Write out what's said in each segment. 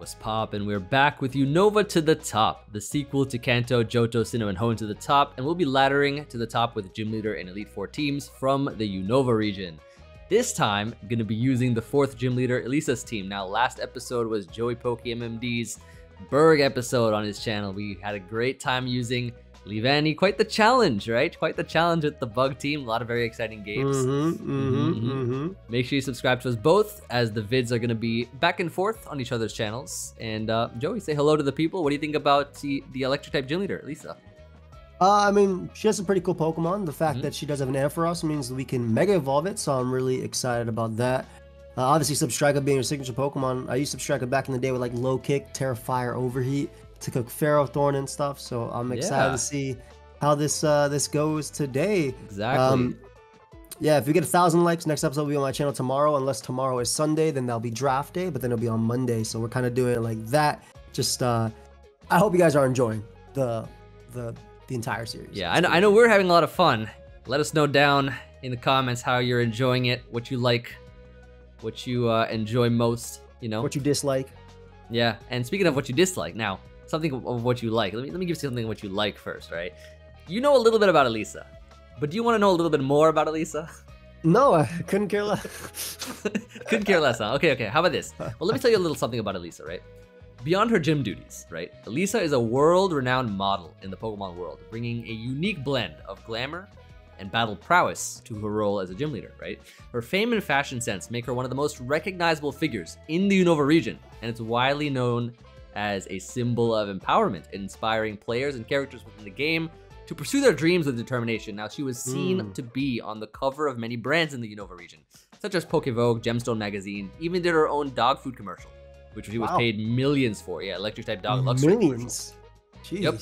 What's pop? And we're back with Unova to the top, the sequel to Kanto, Johto, Sinnoh, and Hoenn to the top, and we'll be laddering to the top with Gym Leader and Elite Four teams from the Unova region. This time, I'm gonna be using the fourth Gym Leader, Elesa's team. Now, last episode was Joey Poke MMD's Burgh episode on his channel. We had a great time using Leavanny, quite the challenge, right? Quite the challenge with the Bug team. A lot of very exciting games. Mm-hmm, mm-hmm, mm-hmm. Make sure you subscribe to us both, as the vids are going to be back and forth on each other's channels. And uh, Joey, say hello to the people. What do you think about the, the Electric type gym leader, Lisa? Uh, I mean, she has some pretty cool Pokemon. The fact Mhm. that she does have an Ampharos means we can Mega Evolve it, so I'm really excited about that. Uh, obviously, Zebstrika being her signature Pokemon. I used Zebstrika back in the day with like Low Kick, Terrifier, Overheat to cook Ferrothorn and stuff. So I'm excited Yeah. to see how this uh, this goes today. Exactly. Um, yeah, if we get a thousand likes, next episode will be on my channel tomorrow. Unless tomorrow is Sunday, then that'll be draft day, but then it'll be on Monday. So we're kind of doing it like that. Just uh, I hope you guys are enjoying the the the entire series. yeah, I know, I know we're having a lot of fun. Let us know down in the comments how you're enjoying it, what you like, what you uh, enjoy most, you know? What you dislike? Yeah, and speaking of what you dislike, now something of- what you like. Let me let me give you something of what you like first, right? You know a little bit about Elesa, but do you want to know a little bit more about Elesa? No, I couldn't care less. Couldn't care less, huh? Okay, okay. How about this? Well, let me tell you a little something about Elesa, right? Beyond her gym duties, right? Elesa is a world-renowned model in the Pokemon world, bringing a unique blend of glamour and battle prowess to her role as a gym leader, right? Her fame and fashion sense make her one of the most recognizable figures in the Unova region, and it's widely known as a symbol of empowerment, inspiring players and characters within the game to pursue their dreams with determination. Now, she was seen Mm. to be on the cover of many brands in the Unova region, such as Pokevogue, Gemstone Magazine, even did her own dog food commercial, which she was paid millions for. Yeah, electric type dog commercial. Millions. Jeez. Yep.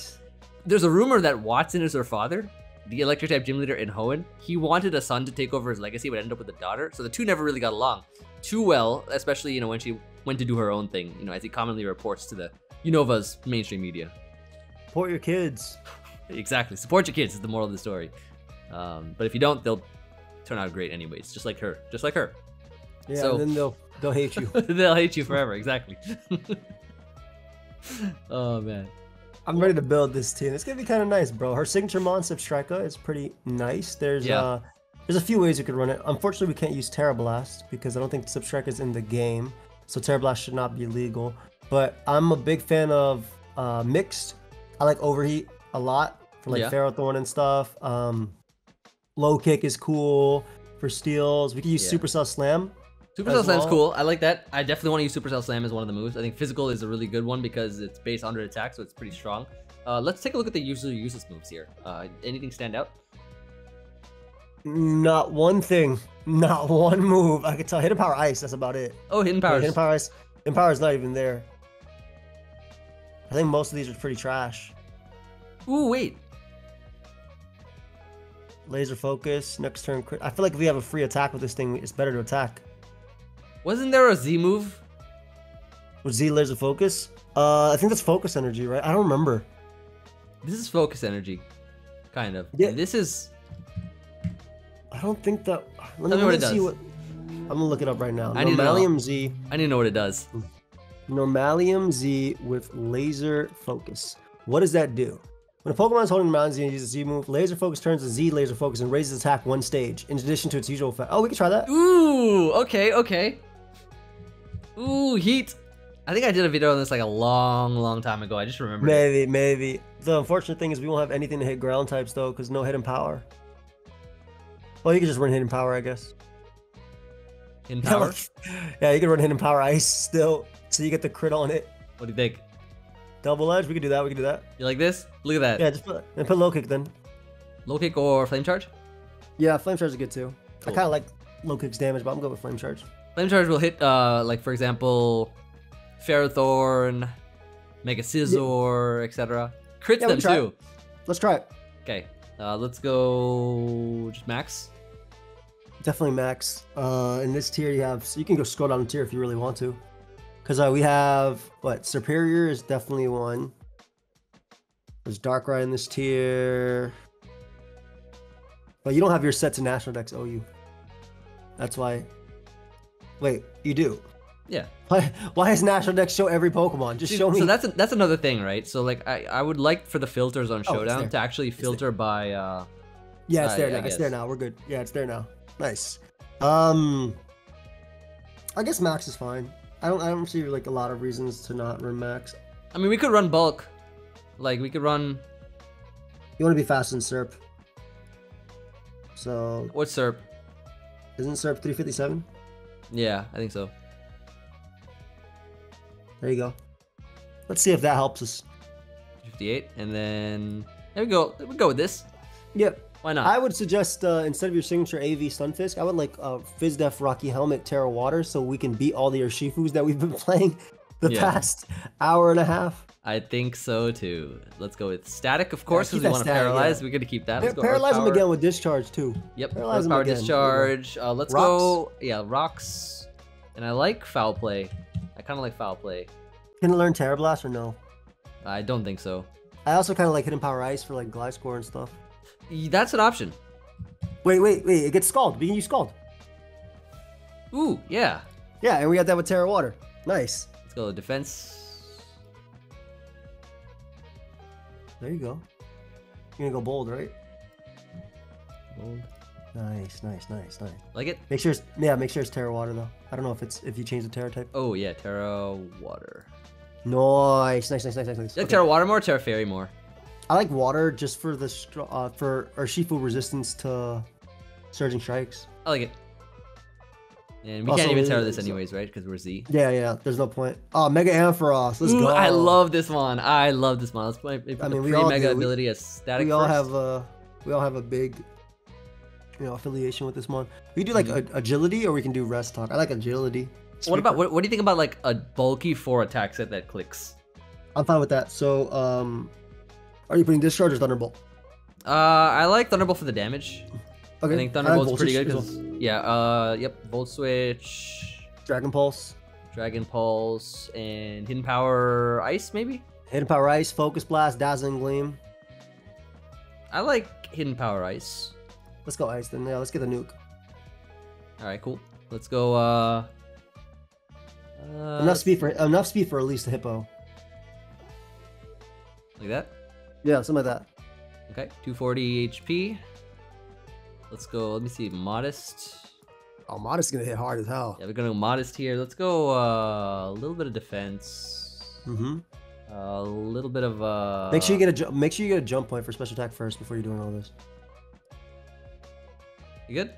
There's a rumor that Wattson is her father, the electric type gym leader in Hoenn. He wanted a son to take over his legacy, but ended up with a daughter. So the two never really got along too well, especially you know when she went to do her own thing. You know, as he commonly reports to the Unova's mainstream media. Support your kids. Exactly. Support your kids is the moral of the story. Um, but if you don't, they'll turn out great anyways, just like her, just like her. Yeah, So- and then they'll they'll hate you. they'll hate you forever. Exactly. oh man. I'm ready to build this team. It's gonna be kind of nice, bro. Her signature Mon Zebstrika is pretty nice. There's Yeah. uh there's a few ways you could run it. Unfortunately, we can't use Tera Blast because I don't think Zebstrika is in the game, so Tera Blast should not be legal. But I'm a big fan of uh, mixed. I like Overheat a lot for like Yeah. Ferrothorn and stuff. Um, low kick is cool for steals. We can use Yeah. Supercell Slam. Supercell as Slam's well. cool. I like that. I definitely want to use Supercell Slam as one of the moves. I think physical is a really good one because it's based under attack, so it's pretty strong. Uh, let's take a look at the usually useless moves here. Uh, anything stand out? Not one thing, not one move. I could tell. Hidden Power Ice. That's about it. Oh, hidden Yeah, powers. Hidden Power Ice. Hidden Power is not even there. I think most of these are pretty trash. Ooh, wait. Laser focus, next turn crit. I feel like if we have a free attack with this thing, it's better to attack. Wasn't there a Z move? With Z laser focus? Uh, I think that's focus energy, right? I don't remember. This is focus energy, kind of. Yeah. And This is. I don't think that. Let Tell me what it see does. what. I'm gonna look it up right now. I need to know. Normalium Z. I need to know what it does. Normalium Z with laser focus. What does that do? When a Pokemon is holding Normalium Z and uses Z move, laser focus turns to Z laser focus and raises attack one stage, in addition to its usual effect. Oh, we can try that. Ooh, okay, okay. Ooh, heat. I think I did a video on this like a long, long time ago. I just remember. it. Maybe, maybe. The unfortunate thing is we won't have anything to hit ground types though, because no hidden power. Well, you can just run hidden power, I guess. In power. yeah, you can run hidden power ice still, so you get the crit on it. What do you think? Double edge, we can do that. We can do that. You like this? Look at that. Yeah, just put and put low kick then. Low kick or flame charge? Yeah, flame charge is good too. Cool. I kind of like low kick's damage, but I'm good with flame charge. Flame charge will hit, uh, like for example, Ferrothorn, Mega Scizor, etc. Crits Yeah, we them can try too. Let's try it. Okay, uh, let's go just max. Definitely max. Uh, in this tier, you have so you can go scroll down the tier if you really want to, because uh, we have what Serperior is definitely one. There's Darkrai in this tier, but you don't have your set to National Dex OU. That's why. Wait, you do. Yeah. Why, why does National Dex show every Pokemon? Just show me. So that's that's another thing, right? So like I, I would like for the filters on Oh, Showdown there. to actually filter by uh yeah, it's uh, there yeah, now. It's there now. We're good. Yeah, it's there now. Nice. Um, I guess Max is fine. I don't. I don't see like a lot of reasons to not run Max. I mean we could run bulk. Like we could run You want to be fast in Serp. So what's SERP? isn't Serp 357? Yeah, I think so. There you go. Let's see if that helps us. 58. And then there we go. We go with this. Yep. Why not? I would suggest uh, instead of your signature AV Stunfisk, I would like uh, Fizdef Rocky Helmet Tera Water so we can beat all the Urshifus that we've been playing the Yeah. past hour and a half. I think so too. Let's go with static, of course, because we want to paralyze. yeah. We're gonna keep that. Let's go paralyze them again with Discharge too. Yep, Paralyze them power again. Discharge. Uh, let's Rocks? go. Yeah, rocks. And I like foul play. I kind of like foul play. Can it learn Tera Blast or no? I don't think so. I also kind of like Hidden Power Ice for like Gliscor and stuff. That's an option. Wait, wait, wait! It gets Scald. We can use Scald. Ooh, yeah. Yeah, and we got that with Tera Water. Nice. Let's go defense. There you go. You're gonna go bold, right? Bold. Nice, nice, nice, nice. Like it? Make sure it's yeah, make sure it's Tera Water though. I don't know if it's if you change the Tera type. Oh yeah, Tera Water. Nice, nice, nice, nice, nice. nice. Like Okay. Tera Water more, or Tera Fairy more. I like water just for the uh, for Urshifu resistance to surging strikes. I like it. And we Also, can't even Tera uh, this anyways, right? Because we're Z. Yeah, yeah. There's no point. Oh, Mega Ampharos. Let's Ooh, go. I love this one. I love this one. Let's play I mean, we all mega do. We- ability as static. We all first. have a we all have a big, you know, affiliation with this one. We do like Mm-hmm. a- agility, or we can do rest talk. I like agility. What about what, what do you think about like a bulky four attack set that clicks? I'm fine with that. So, um, are you putting discharge or thunderbolt? Uh, I like Thunderbolt for the damage. Okay. I think Thunderbolt's pretty good well. yeah, uh, yep, Volt Switch, Dragon Pulse, Dragon Pulse, and Hidden Power Ice maybe. Hidden Power Ice, Focus Blast, Dazzling Gleam. I like Hidden Power Ice. Let's go Ice then. Yeah, let's get the nuke. All right, cool. Let's go. Uh, uh enough speed for enough speed for at least a hippo. like that. Yeah, something like that. Okay, 240 HP. Let's go. Let me see. Modest. Oh, Modest is gonna hit hard as hell. Yeah, we're gonna go modest here. Let's go uh, a little bit of defense. Mm-hmm. A little bit of uh. Make sure you get a make sure you get a jump point for special attack first before you're doing all this. You good?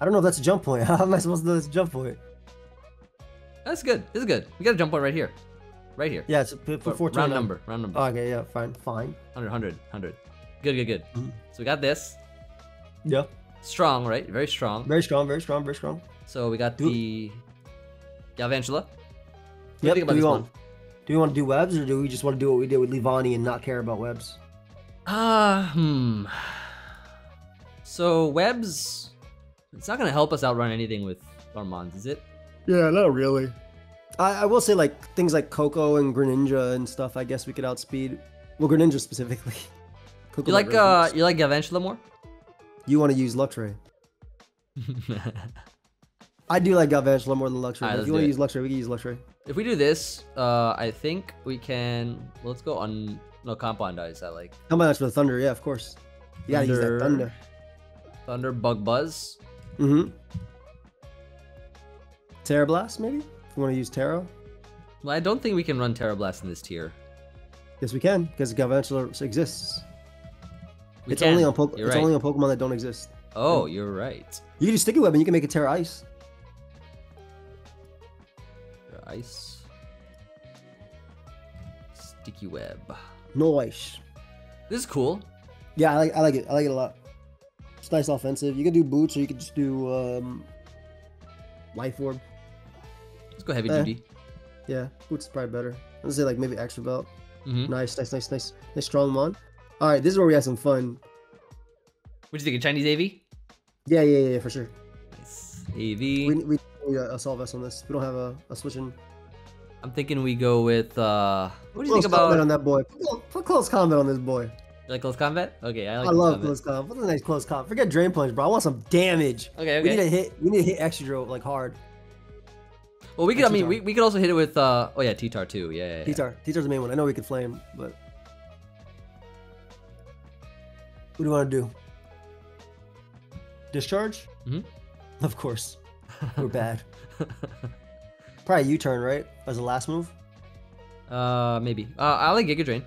I don't know if that's a jump point. How am I supposed to know this jump point? That's good. This is good. We got a jump point right here, right here. Yeah, it's for But four round number. Round number. Oh, okay, yeah, fine, fine. 100, 100, 100. Good, good, good. Mhm. So we got this. Yeah, Strong, right? Very strong. very strong, very strong, very strong. So we got Do- the Galvantula. What do Yep. think about do we want one? do we want to do webs or do we just want to do what we did with Leavanny and not care about webs? Ah, hmm. So webs, it's not gonna help us outrun anything with Armand, is it? Yeah, not really. I, I will say like things like Koko and Greninja and stuff. I guess we could outspeed. Well, Greninja specifically. Koko You like uh, you like Galvantula more? you want to use Luxray. I do like Galvantula more than Luxray. Alright, if you want to use Luxray, we can use Luxray. if we do this, uh, I think we can. Let's go on. No, compound eyes. I like Come on, that's for the Thunder. Yeah, of course. You gotta use that Thunder. Thunder. Bug Buzz. Mm-hmm. Tera Blast, maybe? You want to use Tera. Well, I don't think we can run Tera Blast in this tier. Yes, we can, because Galvantula exists. We it's can. only on po- it's right. only on Pokemon that don't exist. Oh, you're right. You can do Sticky Web and you can make it Tera Ice. Tera Ice. Sticky Web. Noise. This is cool. Yeah, I like I like it. I like it a lot. It's nice offensive. You can do boots or you can just do um Life Orb. Let's go heavy Eh. duty. Yeah, boots is probably better. Let's say like maybe extra belt. hmm Nice, nice, nice, nice, nice strong mon. All right, this is where we have some fun. What do you think? A Chinese AV? Yeah, yeah, yeah, for sure. Nice. We AV. we need a, solve S on this. We don't have a, a switch in. I'm thinking we go with. uh What do you Close think combat about? on that boy? Put, close- put close combat on this boy. You like close combat? Okay, I I, like. close love combat. close combat. Put a nice close combat. Forget drain punch, bro. I want some damage. Okay, We need to hit. We need to hit Excadrill like hard. Well, we could. I mean, we, we could also hit it with. uh Oh yeah, T-Tar too. Yeah, yeah. yeah. T-Tar. T-Tar's the main one. I know we could flame, but what do you want to do? Discharge? Mhm. Of course. We're bad. Probably U-turn, right? As the last move. Uh, maybe. Uh, I like Giga Drain.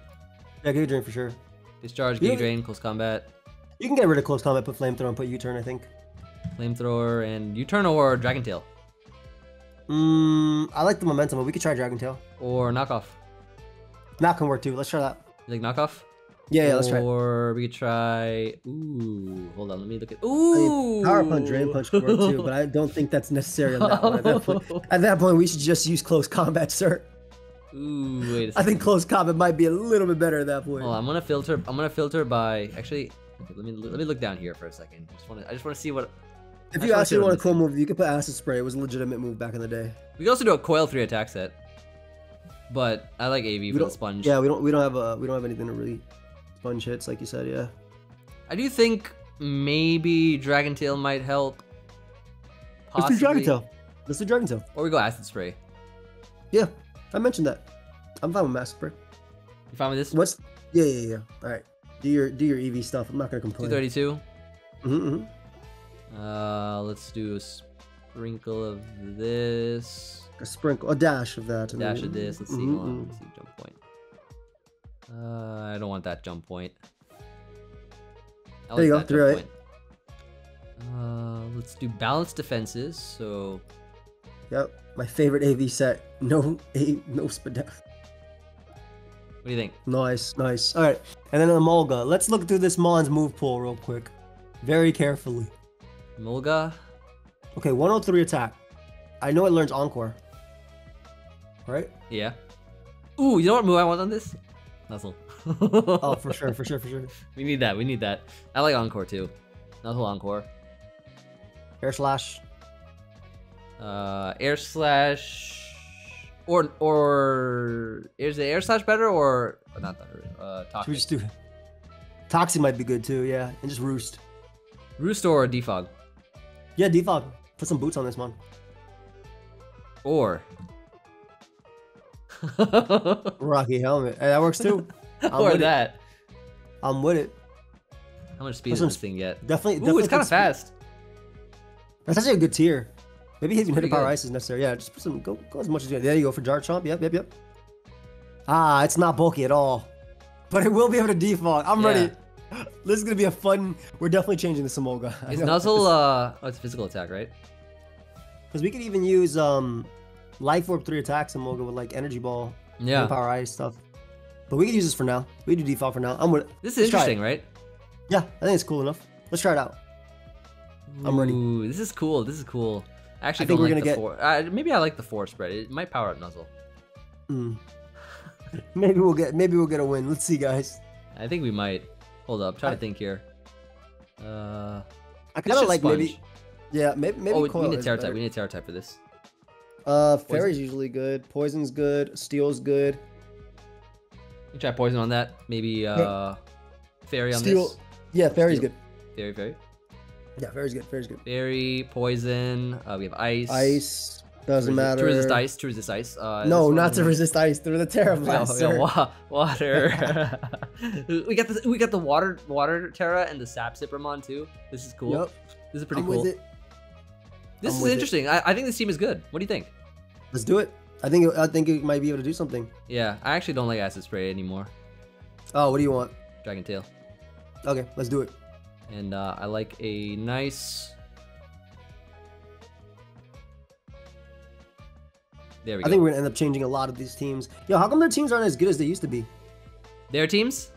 Yeah, Giga Drain for sure. Discharge, Giga Drain, close combat, You can get rid of close combat, put flamethrower, and put U-turn. I think. flamethrower, and U-turn or Dragon Tail Mm, I like the momentum, but we could try Dragon Tail. or knockoff. That can work too. Let's try that. You like knockoff? Yeah, yeah, let's try. Or we could try. Ooh, hold on. Let me look at. I Ooh, mean, power punch, drain punch could work too, but I don't think that's necessary on that one. At that, point, at that point, we should just use close combat, sir. Ooh, wait a I second. I think close combat might be a little bit better at that point. On, I'm gonna filter. I'm gonna filter by. Actually, okay, let me let me look down here for a second. I just want to. I just want to see what. If you just wanna see actually want a cool move, you could put acid spray. It was a legitimate move back in the day. We could also do a coil three attack set. But I like AV We for the sponge. Yeah, we don't we don't have a we don't have anything to really sponge hits like you said. Yeah, I do think maybe Dragon Tail might help. let's do Dragon Tail. Let's do Dragon Tail. Or we go Acid Spray. Yeah, I mentioned that. I'm fine with Master Spray. You fine with this? What's yeah yeah yeah. All right, do your do your EV stuff. I'm not gonna complain. 232. Mm-hmm, Uh, let's do a sprinkle of this. A sprinkle, a dash of that. and Dash then- of this. Let's see. Mhm, Hold on. mhm. Let's see jump point. Uh, I don't want that jump point. I There you go, three jump. Uh, let's do balanced defenses. So Yep, my favorite AV set. No A, no spada. what do you think? Nice, nice. All right, and then the Emolga. Let's look through this Mon's move pool real quick, very carefully. Emolga. Okay, 103 attack. I know it learns Encore. Right? Yeah. Ooh, you know what move I want on this? Nuzzle. Oh, for sure, for sure, for sure. We need that. We need that. I like Encore too. Nuzzle Encore. Air slash. Uh, air slash. Or or is the air slash better or not better? Uh, Should we just do? Toxic might be good too. Yeah, and just roost. Roost or defog Yeah, defog. Put some boots on this one. or. Rocky helmet. Hey, that works too. I'm or with it. that. I'm with it. How much speed does this thing get? Definitely. Ooh, definitely it's kind of fast. That's actually a good tier. Maybe even pretty hit power good. ice is necessary. Yeah, just put some go, go as much as you. can. There you go for Garchomp. Yep, yep, yep. Ah, it's not bulky at all, but it will be able to default. I'm ready. This is gonna be a fun. We're definitely changing the Samolga. Is Nuzzle uh oh it's physical attack, right? Because we could even use um, Life Orb three attacks Samolga with like Energy Ball, Yeah. and Power Ice stuff. But we can use this for now. We do default for now. I'm with. This is interesting, right? Yeah, I think it's cool enough. Let's try it out. I'm ready. Ooh, this is cool. This is cool. I actually I think we're like gonna the get- four. Uh, maybe I like the four spread. It might power up Nuzzle. Mm. maybe we'll get. Maybe we'll get a win. Let's see, guys. I think we might. Hold up. Try I- to think here. Uh, I kind of like maybe. Yeah, maybe maybe. oh, we- need is Tera type. We need a Tera type for this. Uh, fairy's usually good. Poison's good. Steel's good. We try poison on that. Maybe uh, fairy on Steel. this. Yeah, fairy's Steel. good. Fairy, fairy, Yeah, fairy's good. Fairy's good. fairy, poison. Uh, we have ice. Ice doesn't resist, matter. To resist ice. To resist ice. Uh, No, not to resist ice. Through the Tera Blast, yeah, wa- water. we got the we got the water water Tera and the Sap Sippermon too. This is cool. Yep. This is pretty I'm cool. with it. This I'm is interesting. I, I think this team is good. What do you think? Let's do it. I think it, I think it might be able to do something. Yeah, I actually don't like acid spray anymore. Oh, what do you want? Dragon Tail. Okay, let's do it. And uh, I like a nice. There we I go. think we're gonna end up changing a lot of these teams. Yo, how come their teams aren't as good as they used to be? Their teams.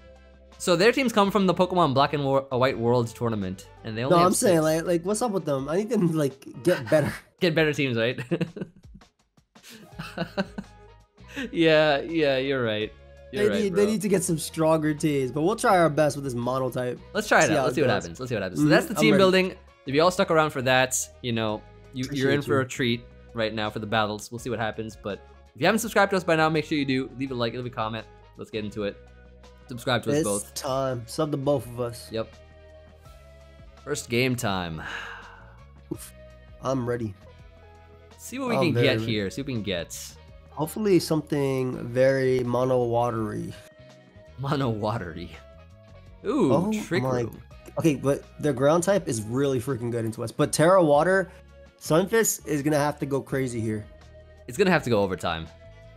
So their teams come from the Pokemon Black and War- uh, White Worlds tournament, and they only No, I'm saying like like what's up with them? I need them to like get better. get better teams, right? yeah, yeah, you're right. You're they right, need they need to get some stronger teams, but we'll try our best with this monotype. Let's try it see out. Let's it see what happens. Let's see what happens. So Mhm, that's the team building. If you all stuck around for that, you know, you, you're in for a treat right now for the battles. We'll see what happens. But if you haven't subscribed to us by now, make sure you do. Leave a like, leave a comment. Let's get into it. Subscribe to us It's both. time. Sub to both of us. Yep. First game time. I'm ready. See what we Oh, can get rich. here. See what we can get. Hopefully something very mono watery. Mono watery. Ooh, Oh trick room. Okay, but their ground type is really freaking good into us. But Tera Water, Stunfisk is gonna have to go crazy here. It's gonna have to go overtime.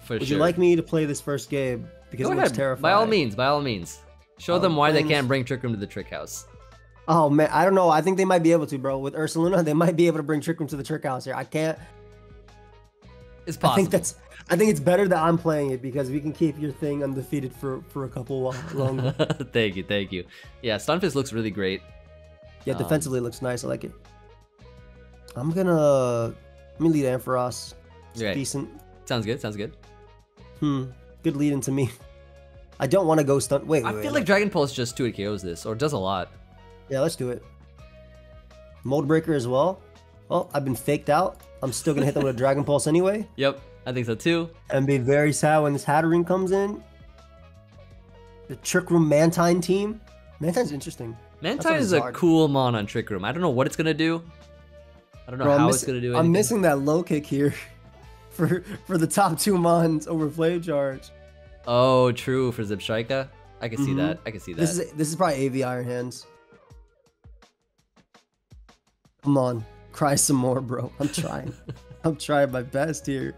For Would sure. you like me to play this first game? Because Go it ahead. terrifying. By all means, by all means. Show Um, them why they can't bring Trick Room to the Trick House. Oh man, I don't know. I think they might be able to, bro. With Ursaluna, they might be able to bring Trick Room to the Trick House here. I can't. It's possible. I think that's. I think it's better that I'm playing it because we can keep your thing undefeated for for a couple while longer. thank you, thank you. Yeah, Stunfisk looks really great. yeah, Um, defensively it looks nice. I like it. I'm gonna. Let me lead Ampharos. It's Right. decent. Sounds good, sounds good. Hmm. Good lead into me. I don't want to go stunt. Wait, wait, I wait, feel like Dragon Pulse just 2 KOs this, or does a lot. Yeah, let's do it. Mold Breaker as well. Well, I've been faked out. I'm still gonna hit them with a Dragon Pulse anyway, Yep, I think so too. and be very sad when this Hatterene comes in. The Trick Room Mantine team. Mantine's interesting. Mantine is a cool mon on Trick Room. I don't know what it's gonna do. I don't know Bro, how miss- it's gonna do it. I'm missing that low kick here for for the top two mons over Flame Charge. Oh, true for Zip I can see Mhm. that. I can see that. This is this is probably AV Iron Hands. Come on, cry some more, bro. I'm trying. I'm trying my best here.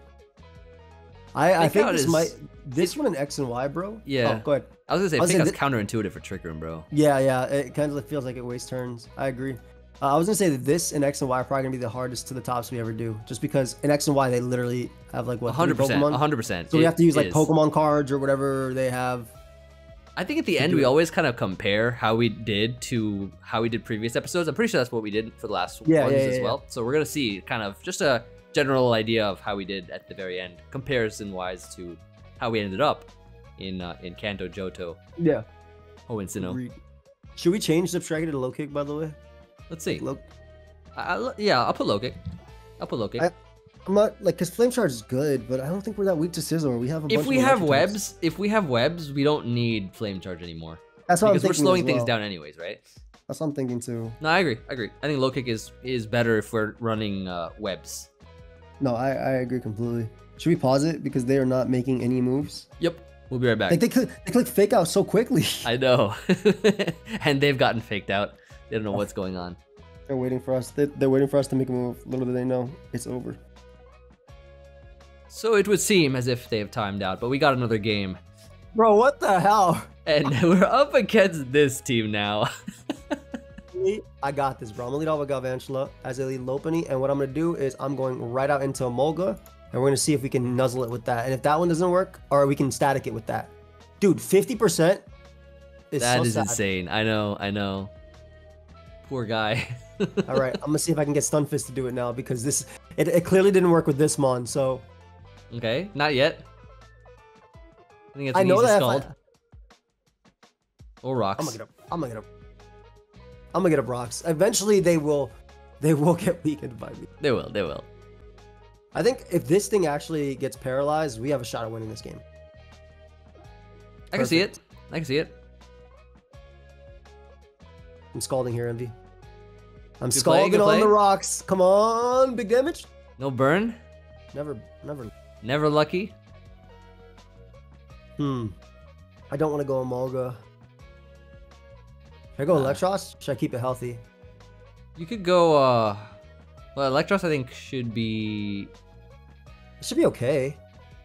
I I Fake think this is- might this one in X and Y, bro. Yeah. Oh, go ahead. I was gonna say, I I think that's counterintuitive for Trick Room, bro. Yeah, yeah. It kind of feels like it wastes turns. I agree. Uh, I was gonna say that this and X and Y are probably gonna be the hardest to the tops we ever do, just because in X and Y they literally have like what 100%. Pokemon? 100%. So we have to use like is. Pokemon cards or whatever they have. I think at the end we it. always kind of compare how we did to how we did previous episodes. I'm pretty sure that's what we did for the last Yeah, ones yeah, as yeah, well. So we're gonna see kind of just a general idea of how we did at the very end, comparison wise to how we ended up in uh, in Kanto Johto Yeah. Hoenn Sinnoh. Agreed. Should we change Striker to low kick, by the way? Let's see. Low, I, yeah, I'll put low kick. I'll put low kick. I- I'm not like because Flame Charge is good, but I don't think we're that weak to Scissor. We have a if bunch we of have electric types. webs, if we have webs, we don't need flame charge anymore that's what because I'm we're thinking slowing as things down anyways, right? That's what I'm thinking too. No, I agree. I agree. I think low kick is is better if we're running uh, webs. No, I, I agree completely. Should we pause it because they are not making any moves? Yep. We'll be right back. Like they click, they click fake out so quickly. I know. and they've gotten faked out. They don't know what's going on. They're waiting for us. They, they're waiting for us to make a move. Little do they know, it's over. So it would seem as if they have timed out, but we got another game. Bro, what the hell? And we're up against this team now. I got this, bro. I'm gonna lead off with Galvantula as I lead Lopunny, and what I'm gonna do is I'm going right out into Emolga, and we're gonna see if we can nuzzle it with that. And if that one doesn't work, or we can static it with that. Dude, 50% is That so is sad. insane. I know, I know. Poor guy. All right, I'm gonna see if I can get Stunfisk to do it now because this it, it clearly didn't work with this mon. So okay, not yet. I think it's I an know easy that scald. I, Or rocks. I'm gonna get up. I'm gonna get up. I'm gonna get up rocks. Eventually, they will, they will get weakened by me. They will, they will. I think if this thing actually gets paralyzed, we have a shot at winning this game. I can see it. I can see it. I'm scalding here, Emvee. I'm Good scalding good on play. the rocks. Come on, big damage. No burn. Never, never. Never lucky. Hmm. I don't want to go Emolga. Should I go Uh. Eelektross? Should I keep it healthy? You could go. uh Well, Eelektross, I think should be. It should be okay.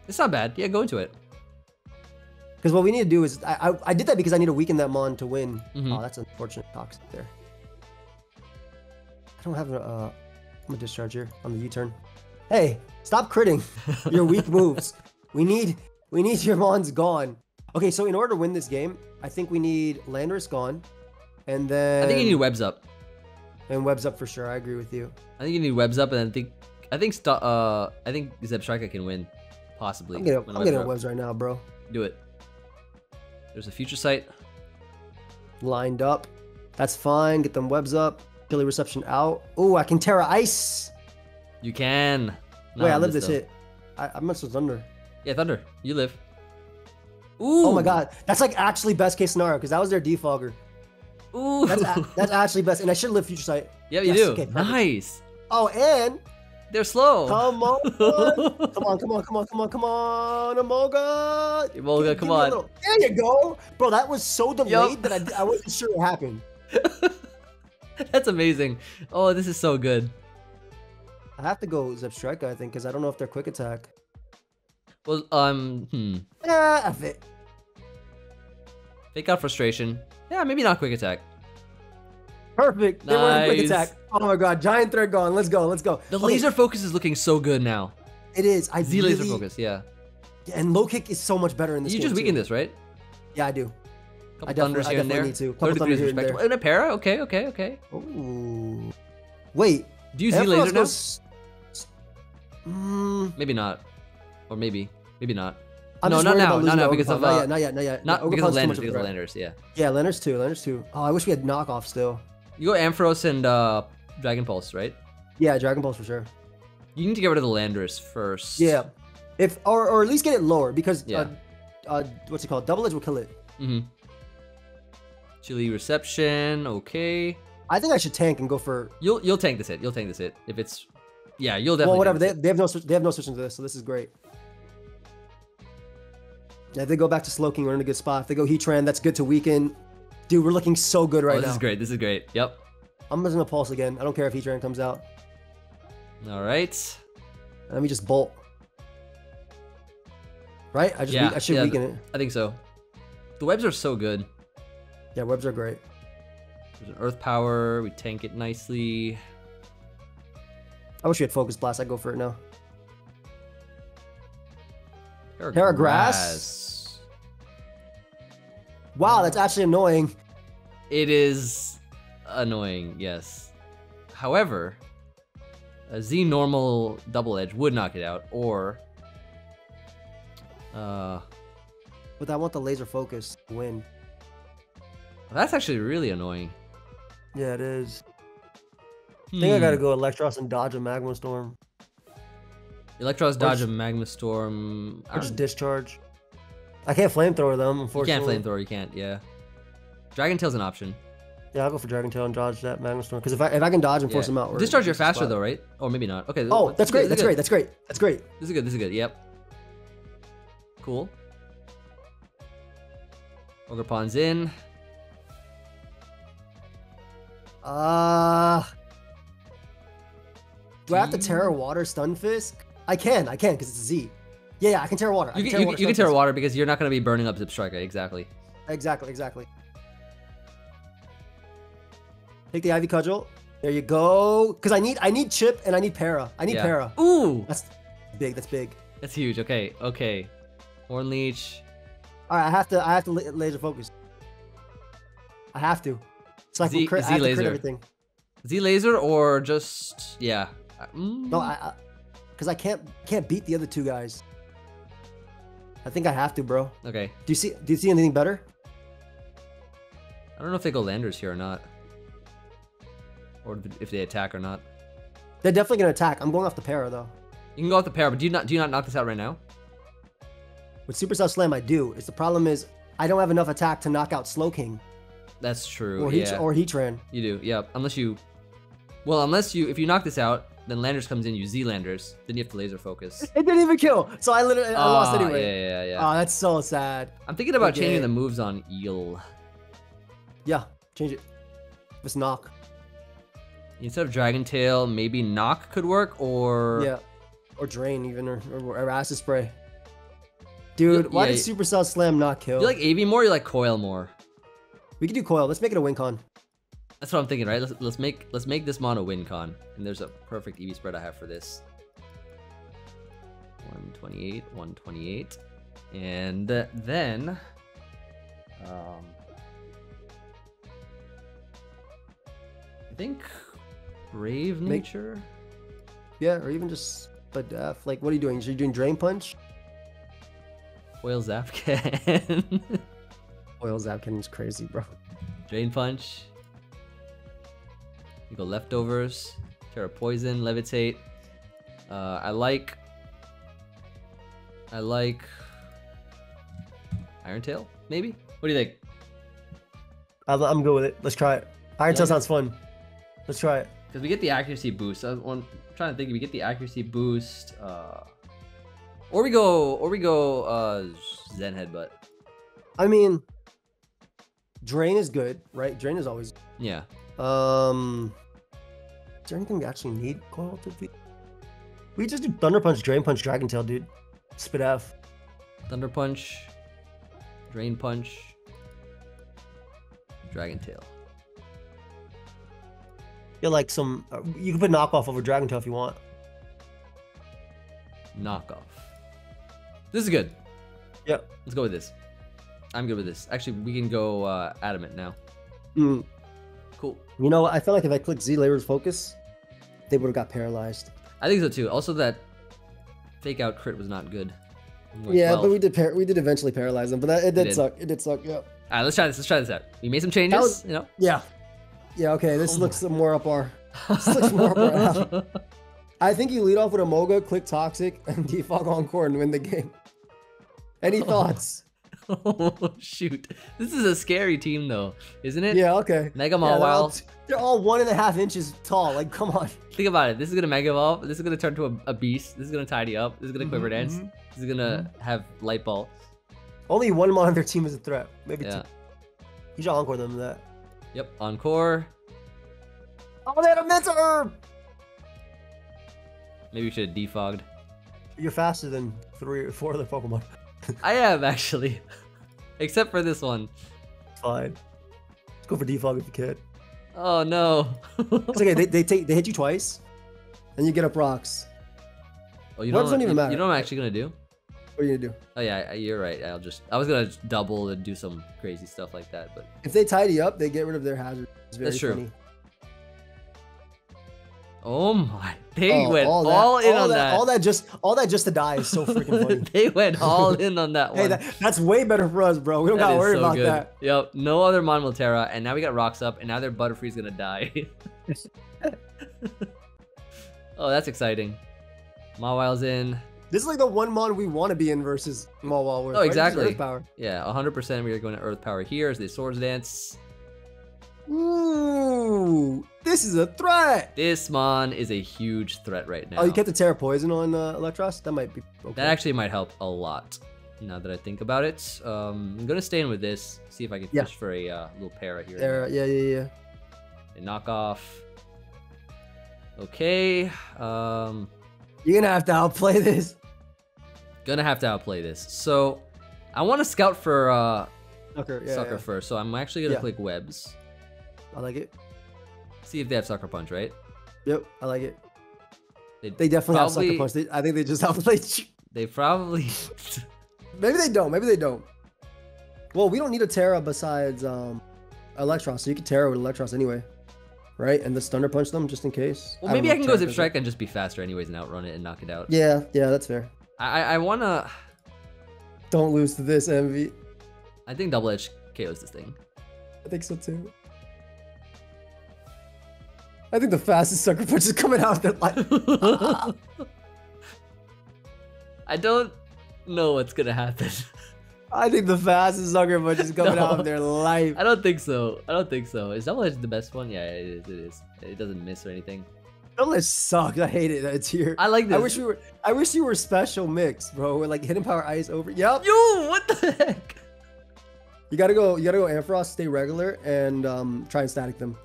It's not bad. Yeah, go into it. Because what we need to do is, I, I, I did that because I need to weaken that mon to win. Mhm. Oh, that's unfortunate. Toxic there. I don't have a. Uh, I'm gonna discharge here on the U-turn. Hey, stop critting your weak moves. We need, we need your mons gone. Okay, so in order to win this game, I think we need Landorus gone, and then I think you need webs up. and webs up for sure. I agree with you. I think you need webs up, and I think I think uh I think Zebstrika can win, possibly. I'm getting, I'm webs getting webs right now, bro. Do it. There's a future sight. Lined up. That's fine. Get them webs up. Chili reception out. Oh, I can Terra Ice. You can. Not Wait, I live this though. hit. I, I must have thunder. Yeah, Thunder. You live. Ooh. Oh my god, that's like actually best case scenario because that was their defogger. Ooh. That's that's actually best, and I should live future sight. yeah, you yes, do. okay, nice. Oh, and They're slow. Come on. come on, come on, come on, come on, come on, Emolga. Emolga, Give- come give on. little- There you go. Bro, that was so delayed that I, I wasn't sure it happened. That's amazing. Oh, this is so good. I have to go Zebstrika, I think, because I don't know if they're quick attack. Well, um, hmm. Ah. Fake out frustration. Yeah, maybe not quick attack. Perfect. They were in quick Nice. attack. Oh my god, giant thread gone. Let's go. Let's go. The Okay, laser focus is looking so good now. It is. I Z really, laser focus, yeah. And low kick is so much better in this. You just weaken this, right? Yeah, I do. Couple I definitely- I definitely need to. Couple thunders here and there. And a para? Okay, okay, okay. Ooh. Wait. Do you Z Ampharos laser now? goes- Mm, Maybe not. Or maybe. Maybe not. I'm No, not now, not now, because of, uh, not yet, not yet, not yet. Not because of Landers, much because of. Landers, yeah. Yeah, Landers too. Landers too. Oh, I wish we had knockoff still. You go Ampharos and uh, Dragon Pulse, right? Yeah, Dragon Balls for sure. You need to get rid of the Landers first. Yeah, if or or at least get it lower because Yeah. uh, uh, what's it called? Double edge will kill it. Mm-hmm. Chili reception, okay. I think I should tank and go for You'll you'll tank this hit. You'll tank this hit. If it's yeah, you'll definitely well, whatever. They, they have no switch- they have no switching to this, so this is great. Yeah, if they go back to Slowking, we're in a good spot. If they go Heatran, that's good to weaken. Dude, we're looking so good right oh, this now. is great. This is great. Yep. I'm just gonna pulse again. I don't care if Heatran comes out. All right. Let me just bolt. Right? I just Yeah, I should yeah, weaken it. I think so. The webs are so good. Yeah, webs are great. There's an earth power. We tank it nicely. I wish we had focus blast. I'd go for it now. Tera Tera grass. Wow, that's actually annoying. It is annoying, yes. However, a Z normal double edge would knock it out, or uh, But I want the laser focus to win. that's actually really annoying. Yeah, it is. I think I gotta Hmm. go Eelektross and dodge a Magma Storm. Eelektross dodge a magma storm. Or just discharge. I can't flamethrower them, you unfortunately. can't flamethrower. You can't. Yeah. Dragon Tail's an option. Yeah, I'll go for Dragon Tail and dodge that Magma Storm. Because if I if I can dodge and force Yeah. them out, Discharge, you're faster spot. though, right? Or maybe not. Okay. Oh, that's great. That's great. That's great. That's great. This is good. This is good. Yep. Cool. Ogerpon's in. Uh Do I have to Tera you- Water Stunfisk? I can, I can, because it's a Z. Yeah, yeah, I can tear Water. I You can Tera you, Water you can tear water because you're not going to be burning up zip Zebstrika. Exactly. Exactly, exactly. Take the Ivy Cudgel. There you go. Because I need I need chip and I need para. I need Yeah. para. Ooh, That's big. That's big. that's huge. Okay, okay. Horn Leech. All right, I have to I have to laser focus. I have to. So I can Z- crit, I have to laser. crit everything. Z laser or just yeah. Uh, mm, No, I because I, can't can't beat the other two guys. I think I have to, bro. Okay. Do you see Do you see anything better? I don't know if they go landers here or not, or if they attack or not. They're definitely gonna attack. I'm going off the para though. You can go off the pair, but do you not do you not knock this out right now? With Supercell Slam, I do. It's the problem is I don't have enough attack to knock out Slowking That's true. or yeah, Heat or Heatran. you do. Yep. Unless you, well, unless you if you knock this out, then landers comes in. You Z landers. Then you have to laser focus. It didn't even kill, so I literally I lost Ah, anyway. Yeah, yeah, yeah. Oh, that's so sad. I'm thinking about okay. changing the moves on Eel. Yeah, change it. Just knock. Instead of Dragon Tail, maybe Knock could work, or Yeah, or drain even, or, or, or acid spray. Dude, Yeah, why yeah, did Supercell Slam not kill? you like AV more, or you like Coil more. we could do coil. Let's make it a win con. That's what I'm thinking, right? Let's, let's make let's make this mono win con, and there's a perfect EV spread I have for this. 128, 128, and then, um, I think Brave Make- Nature. Yeah, or even just but uh, like what are you doing? Are you doing drain punch? Oil Zapcan. Oil Zapkin is crazy, bro. Drain Punch. You go Leftovers. Tera Poison, Levitate. Uh, I like. I like. Iron Tail, maybe? What do you think? I'm, I'm good with it. Let's try it. Iron Yeah. Tail sounds fun. Let's try it. Because we get the accuracy boost. I'm trying to think. We get the accuracy boost, uh, or we go, or we go uh, Zen Headbutt. I mean, Drain is good, right? Drain is always. Yeah. Um, is there anything we actually need? Coil to be? We just do Thunder Punch, Drain Punch, Dragon Tail, dude. Spit F. Thunder Punch, Drain Punch, Dragon Tail. Yeah, like some. Uh, you can put knockoff over Dragon Tail if you want. Knockoff. This is good. Yep. Let's go with this. I'm good with this. Actually, we can go uh, adamant now. Mm. Cool. You know. I feel like if I clicked Z Laser Focus, they would have got paralyzed. I think so too. Also, that fake out crit was not good. I'm Yeah, 12. but we did par- we did eventually paralyze them, but that, it did, did. suck. It did suck. Yeah. All right, let's try this. Let's try this out. We made some changes. was- You know. Yeah. Yeah. Okay. This Oh looks more up our. This looks more up our alley. I think you lead off with Emolga, click Toxic, and defog Encore and win the game. Any thoughts? Oh shoot! This is a scary team though, isn't it? Yeah. Okay. Mega Yeah, they're, all, Mawile. they're all one and a half inches tall. Like, come on. Think about it. This is gonna Mega Evolve. This is gonna turn to a, a beast. This is gonna tidy up. This is gonna Quiver Mhm, Dance. mhm. This is gonna have Light Ball. Only one mon on their team is a threat. Maybe Yeah. two. You should encore them to that. Yep. Encore. Oh, they had a Mental Herb. Maybe we should have defogged. You're faster than three or four other Pokemon. I am actually, except for this one. Fine. Let's go for defog if you can. Oh no. It's okay. They, they take they hit you twice, and you get up rocks. oh, you don't even you, matter. You know what I'm actually gonna do? What are you gonna do? Oh yeah, you're right. I'll just. I was gonna double and do some crazy stuff like that, but If they tidy up, they get rid of their hazard. It's very That's true. funny. Oh my, they Oh, went all, that- in all on that, that. All that just all that just to die is so freaking funny. they went all in on that one. hey, that, that's way better for us, bro. We don't gotta worry so about good. that. Yep. No other Mon Milterra, and now we got Rocks up, and now their Butterfree's gonna die. oh, that's exciting. Mawile's in. This is like the one mon we want to be in versus Mawile. Oh, exactly. Power. Yeah, 100% we are going to Earth Power here as the Swords Dance. Ooh, this is a threat. This Mon is a huge threat right now. Oh, you kept the Tera Poison on uh, Eelektross? That might be okay. That actually might help a lot. Now that I think about it, um, I'm gonna stay in with this. See if I can Yeah. fish for a uh, little para here. Tera, yeah, yeah, yeah. Knock off. Okay. Um, You're gonna have to outplay this. gonna have to outplay this. So, I want to scout for uh, Sucker, yeah, sucker yeah. first. So I'm actually gonna click webs. I like it. See if they have sucker punch, right? Yep, I like it. They, They definitely have Probably- sucker punch. They, I think they just outplayed they probably. Maybe they don't. Maybe they don't. Well, we don't need a Tera besides um, Eelektross, so you can Tera with Eelektross anyway, right? And just Thunder Punch them just in case. well, maybe know I can go zip strike and just be faster anyways and outrun it and knock it out. Yeah, yeah, that's fair. I I, I wanna. Don't lose to this Emvee. I think double edge KOs this thing. I think so too. I think the fastest sucker punch is coming out of their life. I don't know what's gonna happen. I think the fastest sucker punch is coming out of their life. I don't think so. I don't think so. Is double edge the best one? Yeah, it is. It is. It doesn't miss or anything. Don't let suck. I hate it. that It's here. I like this. I wish we were. I wish you were special mix, bro. With like hidden power ice over. Yep. Yo, what the heck? You gotta go. You gotta go Ampharos, stay regular, and um, try and static them,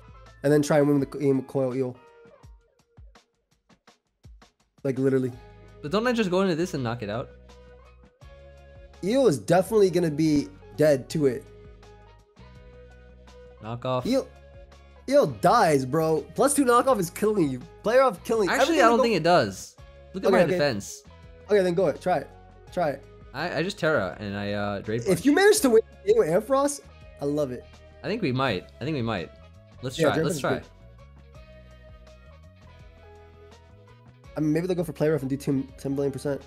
and then try and win the aim with coil eel. Like literally, But don't I just go into this and knock it out? eel is definitely gonna be dead to it. Knock off. Eel, eel dies, bro. Plus two knockoff is killing you. Play Rough killing. Actually, I don't think it does. Look at Okay, my okay. defense. Okay, then go it. Try it. Try it. I, I just Tera and I uh Drake. If you manage to win the game with Ampharos, I love it. I think we might. I think we might. Let's Yeah, try. Draven Let's try. good. I mean, maybe they'll go for play rough and do 10, 10 billion percent.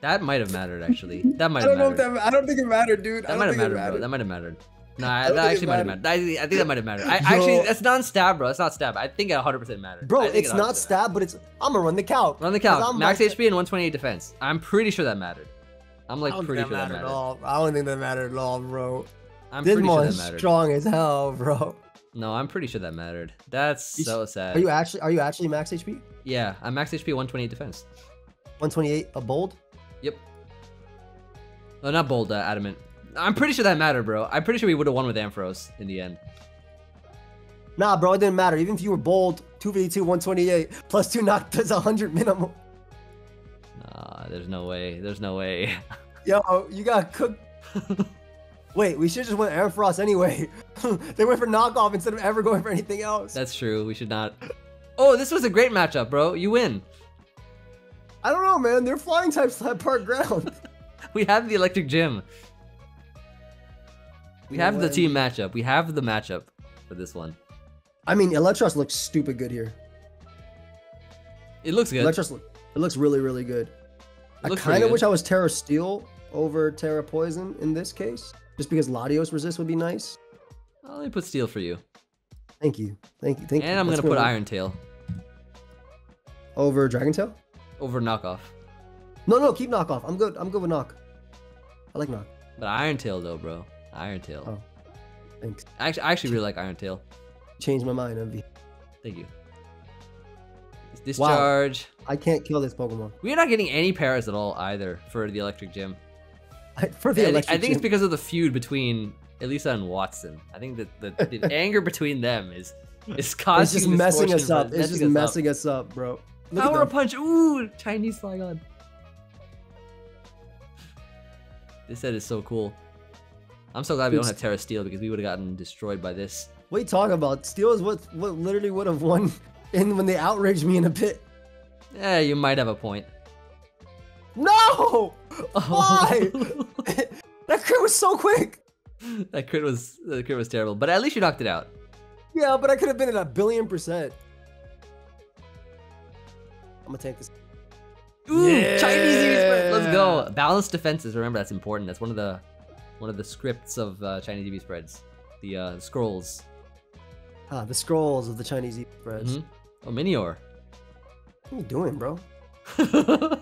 That might have mattered actually. That might I have don't know if mattered. that. I don't think it mattered, dude. That might have mattered, bro. That might have mattered. Nah, I that think actually might have mattered. mattered. I, I think that might have mattered. I actually that's non stab, bro. That's not stab. I think it 100 percent mattered. Bro, it's it not 100% stab, but it's. I'm gonna run the count. Run the count. Max HP and 128 defense. I'm pretty sure that mattered. I'm like pretty sure that that mattered mattered. at all. I don't think that mattered at all, bro. I'm pretty sure that mattered. strong as hell, bro. No, I'm pretty sure that mattered. That's You so sad. Are you actually are you actually max HP? Yeah, I'm max HP 128 defense. 128 a bold? Yep. Oh, not bold, uh, adamant. I'm pretty sure that mattered, bro. I'm pretty sure we would have won with Ampharos in the end. Nah, bro, it didn't matter. Even if you were bold, 252, 128, plus two knock does 100 minimum. Nah, there's no way. There's no way. Yo, you got cooked. Wait, we should just went Ampharos anyway. they went for knockoff instead of ever going for anything else. That's true. We should not. Oh, this was a great matchup, bro. You win. I don't know, man. They're flying types have part ground. We have the electric gym. We have the team matchup. We have the matchup for this one. I mean, Eelektross looks stupid good here. It looks good. Eelektross, look, it looks really, really good. I kind of wish I was Tera Steel over Tera Poison in this case, just because Latios resist would be nice. Oh, let me put steel for you. Thank you, thank you, thank you. And I'm gonna put. Iron Tail over Dragon Tail. over knockoff. No, no, keep knockoff. I'm good. I'm good with knock. I like knock. But Iron Tail though, bro. Iron Tail. Oh. Thanks. I actually, I actually really like Iron Tail. Changed my mind, Emvee. Thank you. Discharge. I can't kill this Pokemon. We're not getting any pairs at all either for the electric gym. For the I, think- I think it's because of the feud between Elesa and Wattson. I think that the, the anger between them is is causing it's just messing us up. It's just us up. messing us up, bro. Look Power punch. Ooh, Chinese Flygon. This set is so cool. I'm so glad we don't have Tera Steel because we would have gotten destroyed by this. What are you talking about? Steel is what what literally would have won in when they outraged me in a pit. Yeah, you might have a point. No! Why? that crit was so quick. that crit was the crit was terrible, but at least you knocked it out. Yeah, but I could have been at a billion percent. I'm gonna take this. Ooh, Chinese EV spread. Let's go. Balanced defenses. Remember, that's important. That's one of the one of the scripts of uh, Chinese EV spreads. The uh, scrolls. Ah, the scrolls of the Chinese EV spreads. Mhm. Oh, Minior. What are you doing, bro?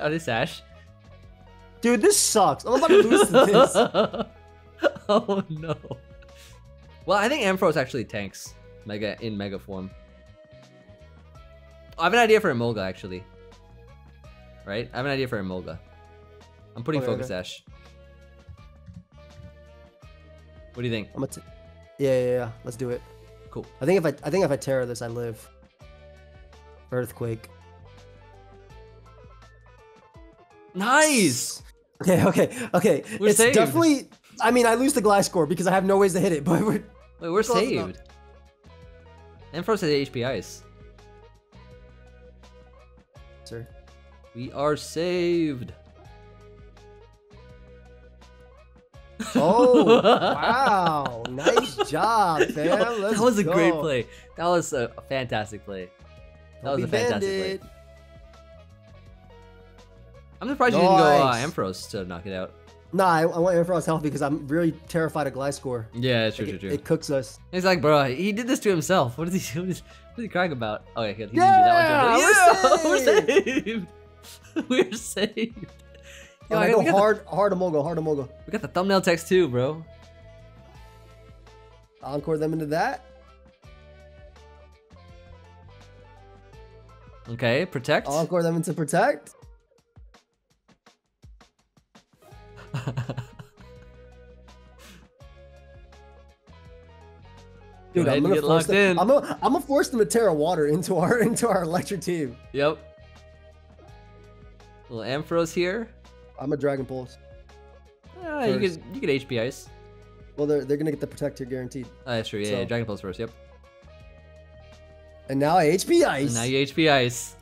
oh, this Ash. Dude, this sucks. I'm about to lose this. oh no. Well, I think Ampharos actually tanks Mega in Mega form. I have an idea for Emolga actually. Right? I have an idea for Emolga. I'm putting Okay, Focus okay. Ash. What do you think? I'm gonna. Yeah, yeah, yeah. Let's do it. Cool. I think if I, I think if I tear this, I live. Earthquake. Nice. Okay, okay, okay. We're it's saved. definitely. I mean, I lose the Gliscor because I have no ways to hit it, but we're. Wait, we're Close enough. saved. Ampharos has HP Ice. Sir. We are saved. Oh, wow. Nice job, fam. Let's that was a great play. That was a fantastic play. That Don't was a fantastic bandit. play. I'm surprised you didn't go uh, Nice. Ampharos to knock it out. Nah, I, I want Ampharos health because I'm really terrified of Gliscor. Yeah, true, Like, true, it, true. it cooks us. He's like, bro, he did this to himself. What is he? What is, what is he crying about? Oh, yeah, he didn't do that one. we're Yeah, we're saved. we're saved. Yo, I I- go hard, the, hard, hard Emolga, hard Emolga. we got the thumbnail text too, bro. Encore them into that. Okay, protect. Encore them into protect. Dude, I'm gonna get force locked them. in. I'm gonna, I'm gonna force them to Tera Water into our into our electric team. Yep. Little Ampharos here. I'm a Dragon Pulse. Ah, you could you could HP Ice. Well, they're they're gonna get the protect here guaranteed. Ah, that's true. Yeah, yeah, Dragon Pulse first. Yep. And now I HP Ice. And now you HP Ice.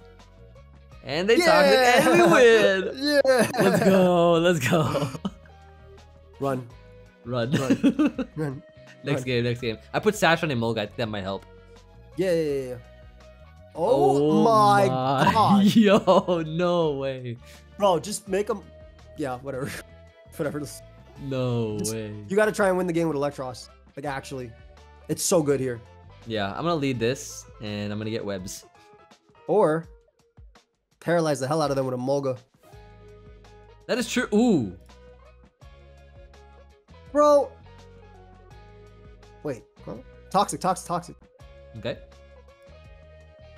And they toxic, and we win. yeah. Let's go. Let's go. Run, Run. run. Run. next Run. game. Next game. I put Sash on Emolga. I think that might help. Yeah, yeah, yeah, yeah. Oh, oh my, god, Yo, no way. bro! Just make them. Yeah, whatever, whatever. No Just- way. You got to try and win the game with Eelektross. Like actually, it's so good here. Yeah, I'm gonna lead this, and I'm gonna get webs. Or paralyze the hell out of them with a Mulga. That is true. Ooh. Bro, Wait, huh? Toxic, toxic, toxic. Okay.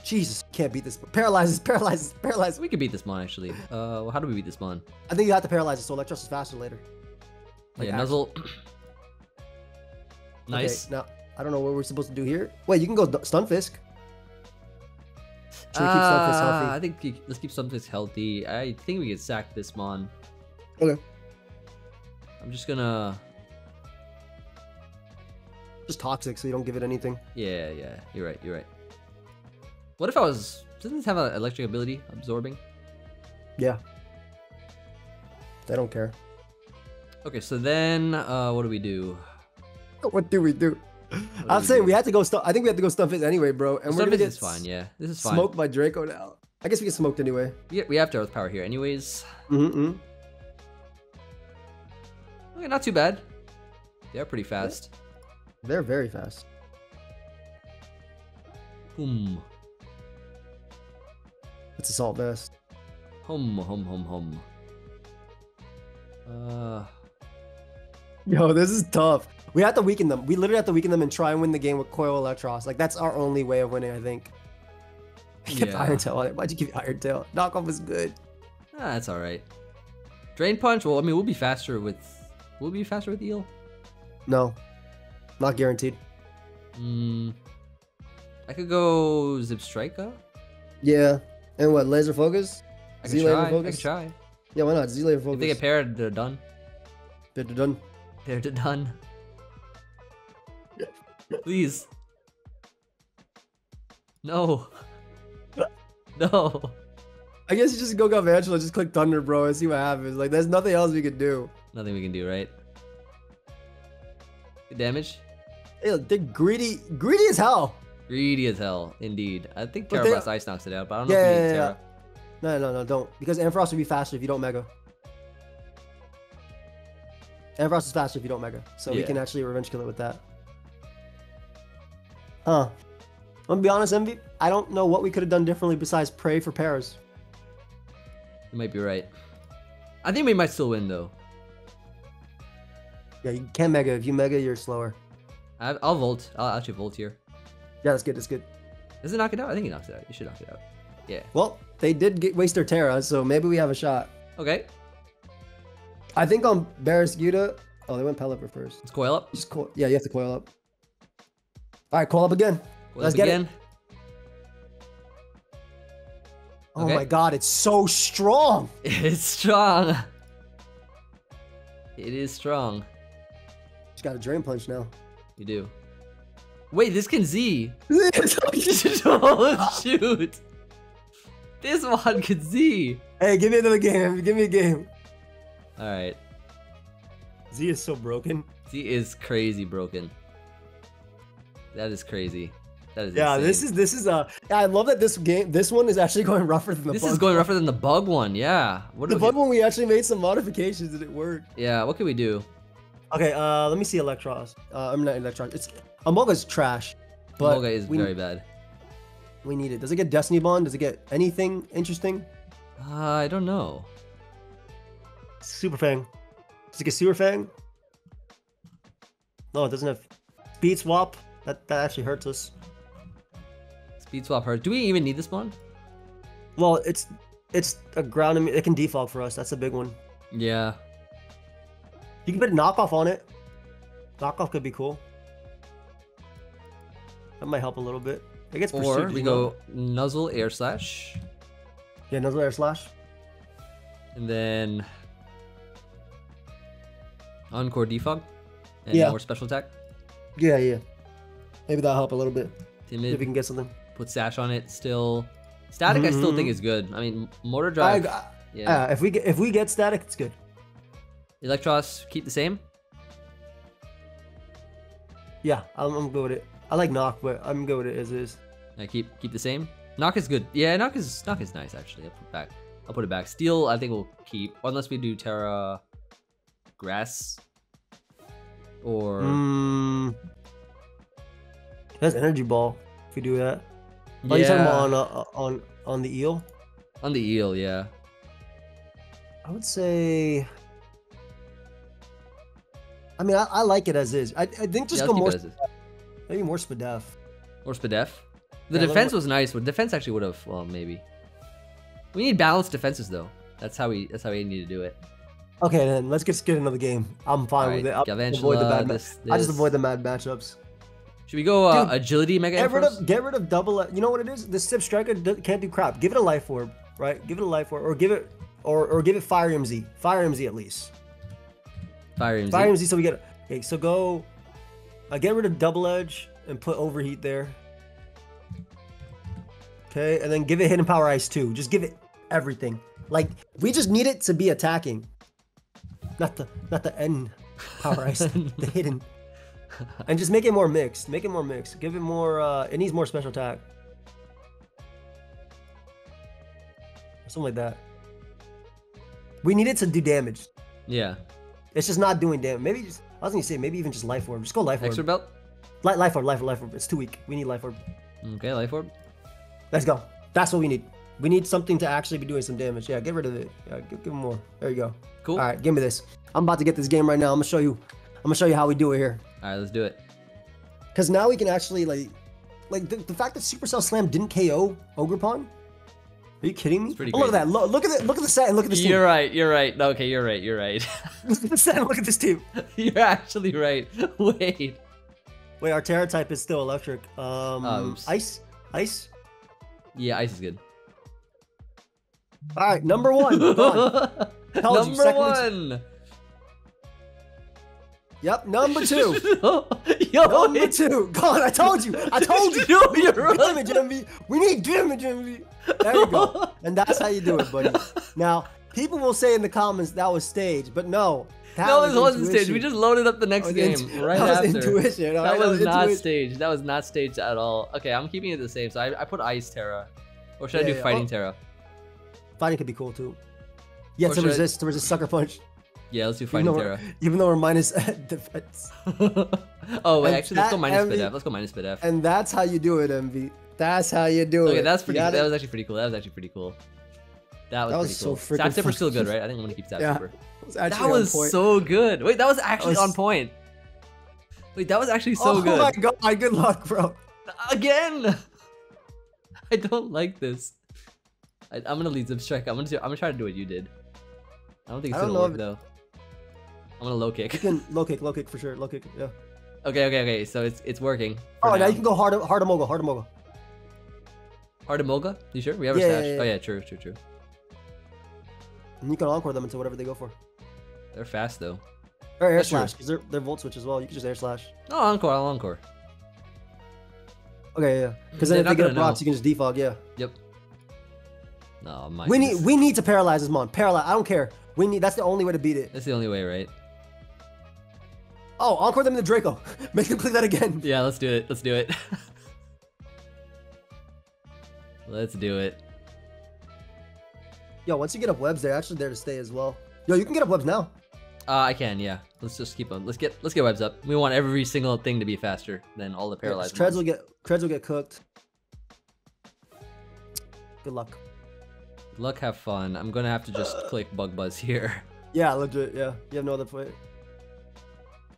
Jesus, can't beat this. Paralyzes, paralyzes, paralyzes. We could beat this mon actually. Uh, well, how do we beat this mon? I think you have to paralyze it, so Eelektross is faster later. Like yeah. Nuzzle. Okay, nice. now, I don't know what we're supposed to do here. Wait, you can go Stunfisk. Should we keep Stunfisk Uh, healthy? I think keep- let's keep Stunfisk healthy. I think we can sack this mon. Okay. I'm just gonna. Just toxic, so you don't give it anything. Yeah, yeah. You're right. You're right. What if I was? Doesn't this have an electric ability? Absorbing. Yeah. They don't care. Okay, so then uh, what do we do? What do we do? do I'm we saying do? we had to go. Stu- I think we had to go Stunfisk anyway, bro. And we're gonna is fine. Yeah, this is fine. smoked by Draco now. I guess we get smoked anyway. We, we have to Earth power here, anyways. Mm-hmm. Okay, not too bad. They are pretty fast. They're very fast. Hum, It's assault vest. hum, hum, hum, hum. Uh, Yo, this is tough. We have to weaken them. We literally have to weaken them and try and win the game with Coil Eelektross. Like that's our only way of winning, I think. I kept Yeah. Iron Tail on it. Why'd you give Iron Tail? Knockoff is good. ah, that's all right. Drain punch. Well, I mean, we'll be faster with. We'll be faster with eel. No, not guaranteed. Hmm. I could go Zebstrika. Yeah. And what? Laser focus? I Z could laser try. I could try. Yeah, why not? Z laser If focus. they get paired, they're done. They're done. They're done. Please. No. No. I guess you just go Galvantula just click Thunder, bro, and see what happens. Like, there's nothing else we can do. Nothing we can do, right? Good damage. Hey, they're greedy, greedy as hell. Greedy as hell, indeed. I think Tera Blast Ice knocks it out, but I don't know if we yeah, need yeah, Tera. No, no, no, don't. Because Ampharos would be faster if you don't Mega. Ampharos is faster if you don't Mega. So we can actually revenge kill it with that. Huh. I'm gonna be honest, Emvee. I don't know what we could have done differently besides pray for pairs. You might be right. I think we might still win though. Yeah, you can Mega. If you Mega, you're slower. I, I'll volt. I'll actually volt here. Yeah, that's good. That's good. Does it knock it out? I think it knocks it out. You should knock it out. Yeah. Well, they did get, waste their Tera, so maybe we have a shot. Okay. I think on Barraskewda. Oh, they went Pelipper first. Let's coil up. Just coil. Yeah, you have to coil up. All right, coil up again. Coil Let's up get it. Oh Okay. my god, it's so strong. It's strong. It is strong. Just got a drain punch now. You do. Wait, this can Z. oh shoot. This one can Z. Hey, give me another game. Give me a game. All right. Z is so broken. Z is crazy broken. That is crazy. That is Yeah, this is this is uh yeah, I love that this game this one is actually going rougher than the This bug is going one. rougher than the bug one. Yeah. What The bug we, one we actually made some modifications and it worked. Yeah. What can we do? Okay, uh let me see Eelektross. Uh I'm not Electron. It's Emolga's trash. But Moga is we, very bad. we need it. Does it get Destiny Bond? Does it get anything interesting? Uh, I don't know. Super Fang. Does it get Super Fang? No, it doesn't have speed swap. That that actually hurts us. Speed swap hurt. Do we even need this one? Well, it's it's a ground. It can default for us. That's a big one. Yeah. You can put a knockoff on it. Knockoff could be cool. That might help a little bit. It gets Or we know? go Nuzzle Air Slash. Yeah, Nuzzle Air Slash. And then Encore Defog. And Yeah. more special attack. Yeah, yeah. Maybe that'll help a little bit. See if we can get something. Put Sash on it still. Static I still think Mhm. is good. I mean Motor I, Drive. I- yeah. uh, if we get if we get static, it's good. Eelektross keep the same. Yeah, I'm, I'm good with it. I like knock, but I'm good with it as is. I keep keep the same. Knock is good. Yeah, knock is knock is nice actually. I'll put it back. I'll put it back. Steel I think we'll keep unless we do Tera Grass or Mm. That's energy ball. If we do that. Oh, you're talking about on uh, on on the eel? on the eel. Yeah. I would say. I mean, I, I like it as is. I, I think just yeah, go more maybe more Spadef. Or Spadef. The Yeah, defense more- was nice. But defense actually would have. Well, maybe. We need balanced defenses though. That's how we. That's how we need to do it. Okay, then let's just get another game. I'm fine Alright, with it. I'll avoid the bad. Ma- this- I just avoid the mad matchups. Should we go uh, Dude, agility mega Get rid of get rid of double. You know what it is? The Zebstrika d- can't do crap. Give it a life orb, right? Give it a life orb, or give it, or or give it Fire MZ. Fire MZ at least. Fire MZ. Fire MZ. So we get. Okay, so go. Uh, get rid of double edge and put overheat there. Okay, and then give it hidden power ice too. Just give it everything. Like we just need it to be attacking, not the not the end power ice, the hidden. And just make it more mixed. Make it more mixed. Give it more. uh It needs more special attack. Something like that. We need it to do damage. Yeah. It's just not doing damage. Maybe just. I was gonna say maybe even just life orb. Just go life orb. Expert Belt. Li- life orb. Life orb. Life orb. It's too weak. We need life orb. Okay, life orb. Let's go. That's what we need. We need something to actually be doing some damage. Yeah, get rid of it. Yeah, give, give him more. There you go. Cool. All right, give me this. I'm about to get this game right now. I'm gonna show you. I'm gonna show you how we do it here. All right, let's do it. Cause now we can actually like, like the, the fact that Supercell Slam didn't KO Ogerpon. Are you kidding me? Oh, look at that. Look, look at it. Look at the set and look at this You're team. right. You're right. Okay, you're right. You're right. Look at the set and look at this team. you're actually right. Wait. Wait, our Tera type is still electric. Um, oops. ice, ice. Yeah, ice is good. All right, number one. Done. Told you, Number one. Yep, number two. Yo, number wait. two. God, I told you. I told you. Yo, you're right. Damage Emvee. We need damage Emvee. There you go. And that's how you do it, buddy. Now, people will say in the comments that was staged, but no. That No, it wasn't staged. We just loaded up the next was game right that was after. intuition, That alright? That was was not intuition. staged. That was not staged at all. Okay, I'm keeping it the same. So I, I put Ice Tera. Or should I do yeah. Fighting Oh. Tera? Fighting could be cool too. Yeah, to should I- resist, to resist sucker punch. Yeah, let's do Even Fighting though, Tera. we're, even though we're minus defense. oh wait, And actually, let's go that minus envy- Spadef. Let's go minus Spadef. And that's how you do it, Emvee. That's how you do it. Okay, that's pretty. That was actually pretty cool. That was actually pretty cool. That was, That was pretty so cool. freaking Stab Tipper's fun. still good, right? I think I'm gonna keep Stab Yeah, Tipper. was That was so good. Wait, that was actually was- on point. Wait, that was actually so oh good. Oh my god, good luck, bro. Again. I don't like this. I, I'm gonna lead Zipstrike. I'm gonna do, I'm gonna try to do what you did. I don't think it's I gonna work if- though. I'm gonna low kick. You can low kick, low kick for sure, low kick, yeah. Okay, okay, okay. So it's it's working. Oh, now now. you can go hard, hard mogul, hard mogul. Hard of Moga? You sure? We have a Yeah, stash. yeah, Oh yeah. yeah, true, true, true. And you can encore them into whatever they go for. They're fast though. Or air That's slash, because they're, they're volt switch as well. You can just air slash. No, encore, I'll encore. Okay, yeah. Because then if they get rocks, know. you can just defog, yeah. Yep. No, my. We need we need to paralyze this mon. Paralyze. I don't care. We need. That's the only way to beat it. That's the only way, right? Oh, encore them in the Draco. Make them click that again. Yeah, let's do it. Let's do it. let's do it. Yo, once you get up webs, they're actually there to stay as well. Yo, you can get up webs now. Uh, I can, yeah. Let's just keep on. Let's get let's get webs up. We want every single thing to be faster than all the paralyzed. Treads ones. will get treads will get cooked. Good luck. Luck, have fun. I'm gonna have to just click bug buzz here. Yeah, legit. Yeah, you have no other play.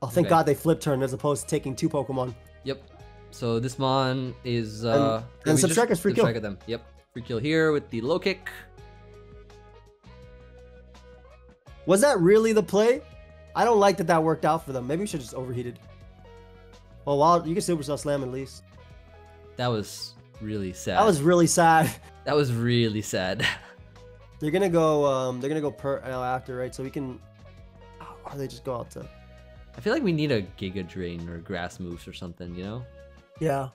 Oh, thank Okay. God they flip turn as opposed to taking two Pokemon. Yep. So this mon is uh. and we just Zebstrika's free kill. Them. Yep. Free kill here with the low kick. Was that really the play? I don't like that that worked out for them. Maybe we should just overheated. Well, while you can Supercell Slam at least. That was really sad. That was really sad. that was really sad. They're gonna go. Um, they're gonna go per after, right? So we can. Or they just go out to. I feel like we need a Giga Drain or Grass Moves or something, you know? Yeah.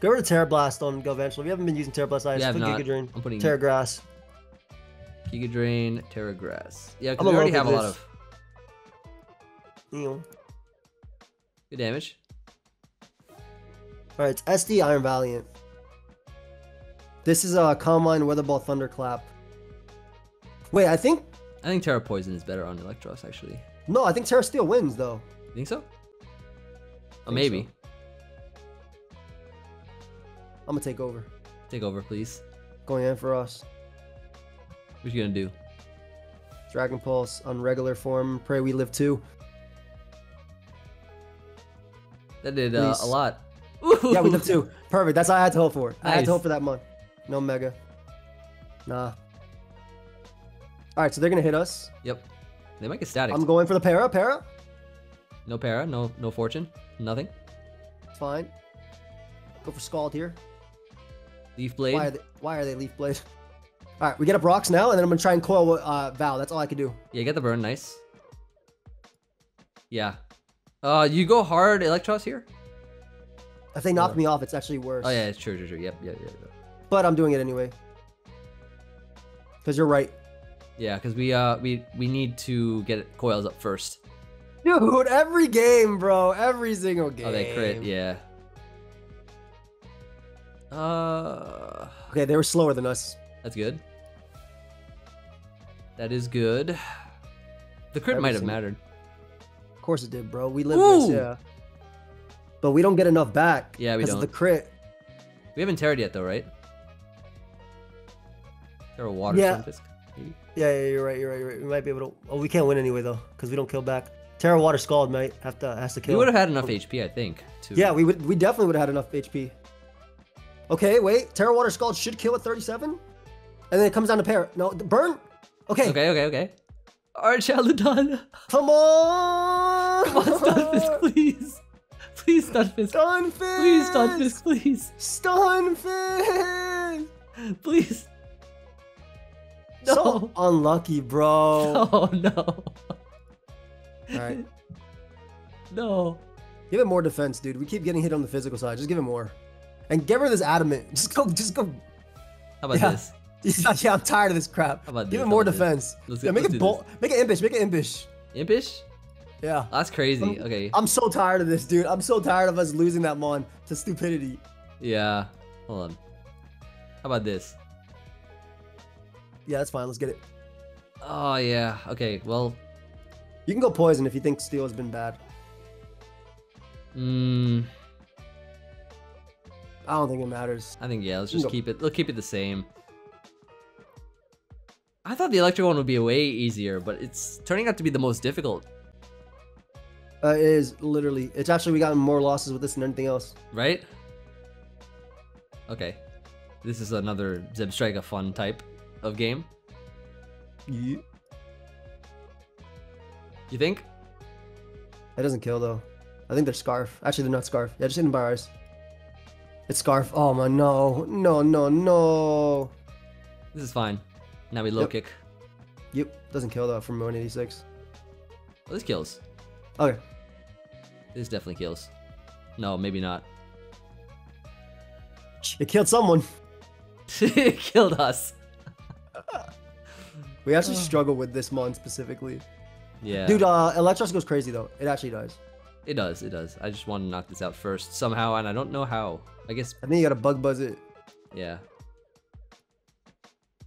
Get rid of Tera Blast on Go eventually. We haven't been using Tera Blast I've Put. Giga Drain. I'm putting Tera Grass. Giga Drain, Tera Grass. Yeah, because we already have a lot of You know. good damage. All right, it's SD Iron Valiant. This is a Combine Weatherball Thunderclap. Wait, I think I think Tera Poison is better on Eelektross, actually. No, I think Tera Steel wins though. You think so? Oh, maybe. I'm gonna take over. Take over, please. Going in for us. What you gonna do? Dragon Pulse on regular form. Pray we live too. That did uh, a lot. Yeah, we live too. Perfect. That's all I had to hope for. I had to hope for that month. No mega. Nah. All right, so they're gonna hit us. Yep. They might get static. I'm going for the para. Para. No para, no no fortune, nothing. It's fine. Go for scald here. Leaf blade. Why are they? Why are they leaf blade? All right, we get up rocks now, and then I'm gonna try and coil uh, Val. That's all I can do. Yeah, get the burn, nice. Yeah. Uh, you go hard Eelektross here? If they knock Or- me off, it's actually worse. Oh yeah, it's true, true, true. Yep, yep, yep. But I'm doing it anyway. Cause you're right, Yeah, because we uh we we need to get coils up first. dude. Every game, bro. Every single game. Oh, they crit. Yeah. Uh, Okay, they were slower than us. that's good. That is good. The crit Every might have single- mattered. Of course it did, bro. We lived Ooh. this, yeah. But we don't get enough back. Yeah, we because of the crit. We haven't terrored yet though, right? Tera water Yeah. Yeah, yeah, you're right. You're right. You're right. We might be able to. Oh, we can't win anyway though, because we don't kill back. Tera Water Scald might have to has to kill. We would have had enough HP, I think. To... Yeah, we would. We definitely would have had enough HP. Okay, wait. Tera Water Scald should kill at 37, and then it comes down to pair. No, burn. Okay, Okay, okay, okay. Archaludon! come on. Come on, Stunfisk, please! Please, Stunfisk! Stunfisk. Please, Stunfisk, please! Stunfisk. Please! No! So unlucky, bro. Oh no! All right. No! Give it more defense, dude. We keep getting hit on the physical side. Just give it more. And get rid of this adamant. Just go, just go. How about Yeah. this? Yeah, I'm tired of this crap. How about this? Give this? it more defense. Let's yeah, make let's it bold. Make it impish. Make it impish. Impish? Yeah. Oh, that's crazy. I'm- Okay. I'm so tired of this, dude. I'm so tired of us losing that mon to stupidity. Yeah. Hold on. How about this? Yeah, that's fine. Let's get it. Oh yeah. Okay. Well. You can go poison if you think steel has been bad. Mm, I don't think it matters. I think yeah. Let's just keep it. Let's keep it the same. I thought the electric one would be way easier, but it's turning out to be the most difficult. Uh, it is literally. It's actually we gotten more losses with this than anything else. Right? Okay. This is another Zebstrika fun type of game. Yeah. You think? That doesn't kill though. I think they're scarf. Actually, they're not scarf. Yeah, just hidden them by ours. It's scarf. Oh my no, no, no, no. This is fine. Now we low Yep. kick. Yep, doesn't kill though from 186. Well, this kills. Okay. This definitely kills. No, maybe not. It killed someone. it killed us. We actually struggle with this mon specifically. Yeah. Dude, uh, Eelektross goes crazy though. It actually does. It does, it does. I just want to knock this out first somehow, and I don't know how. I guess, I think you gotta bug buzz it. yeah.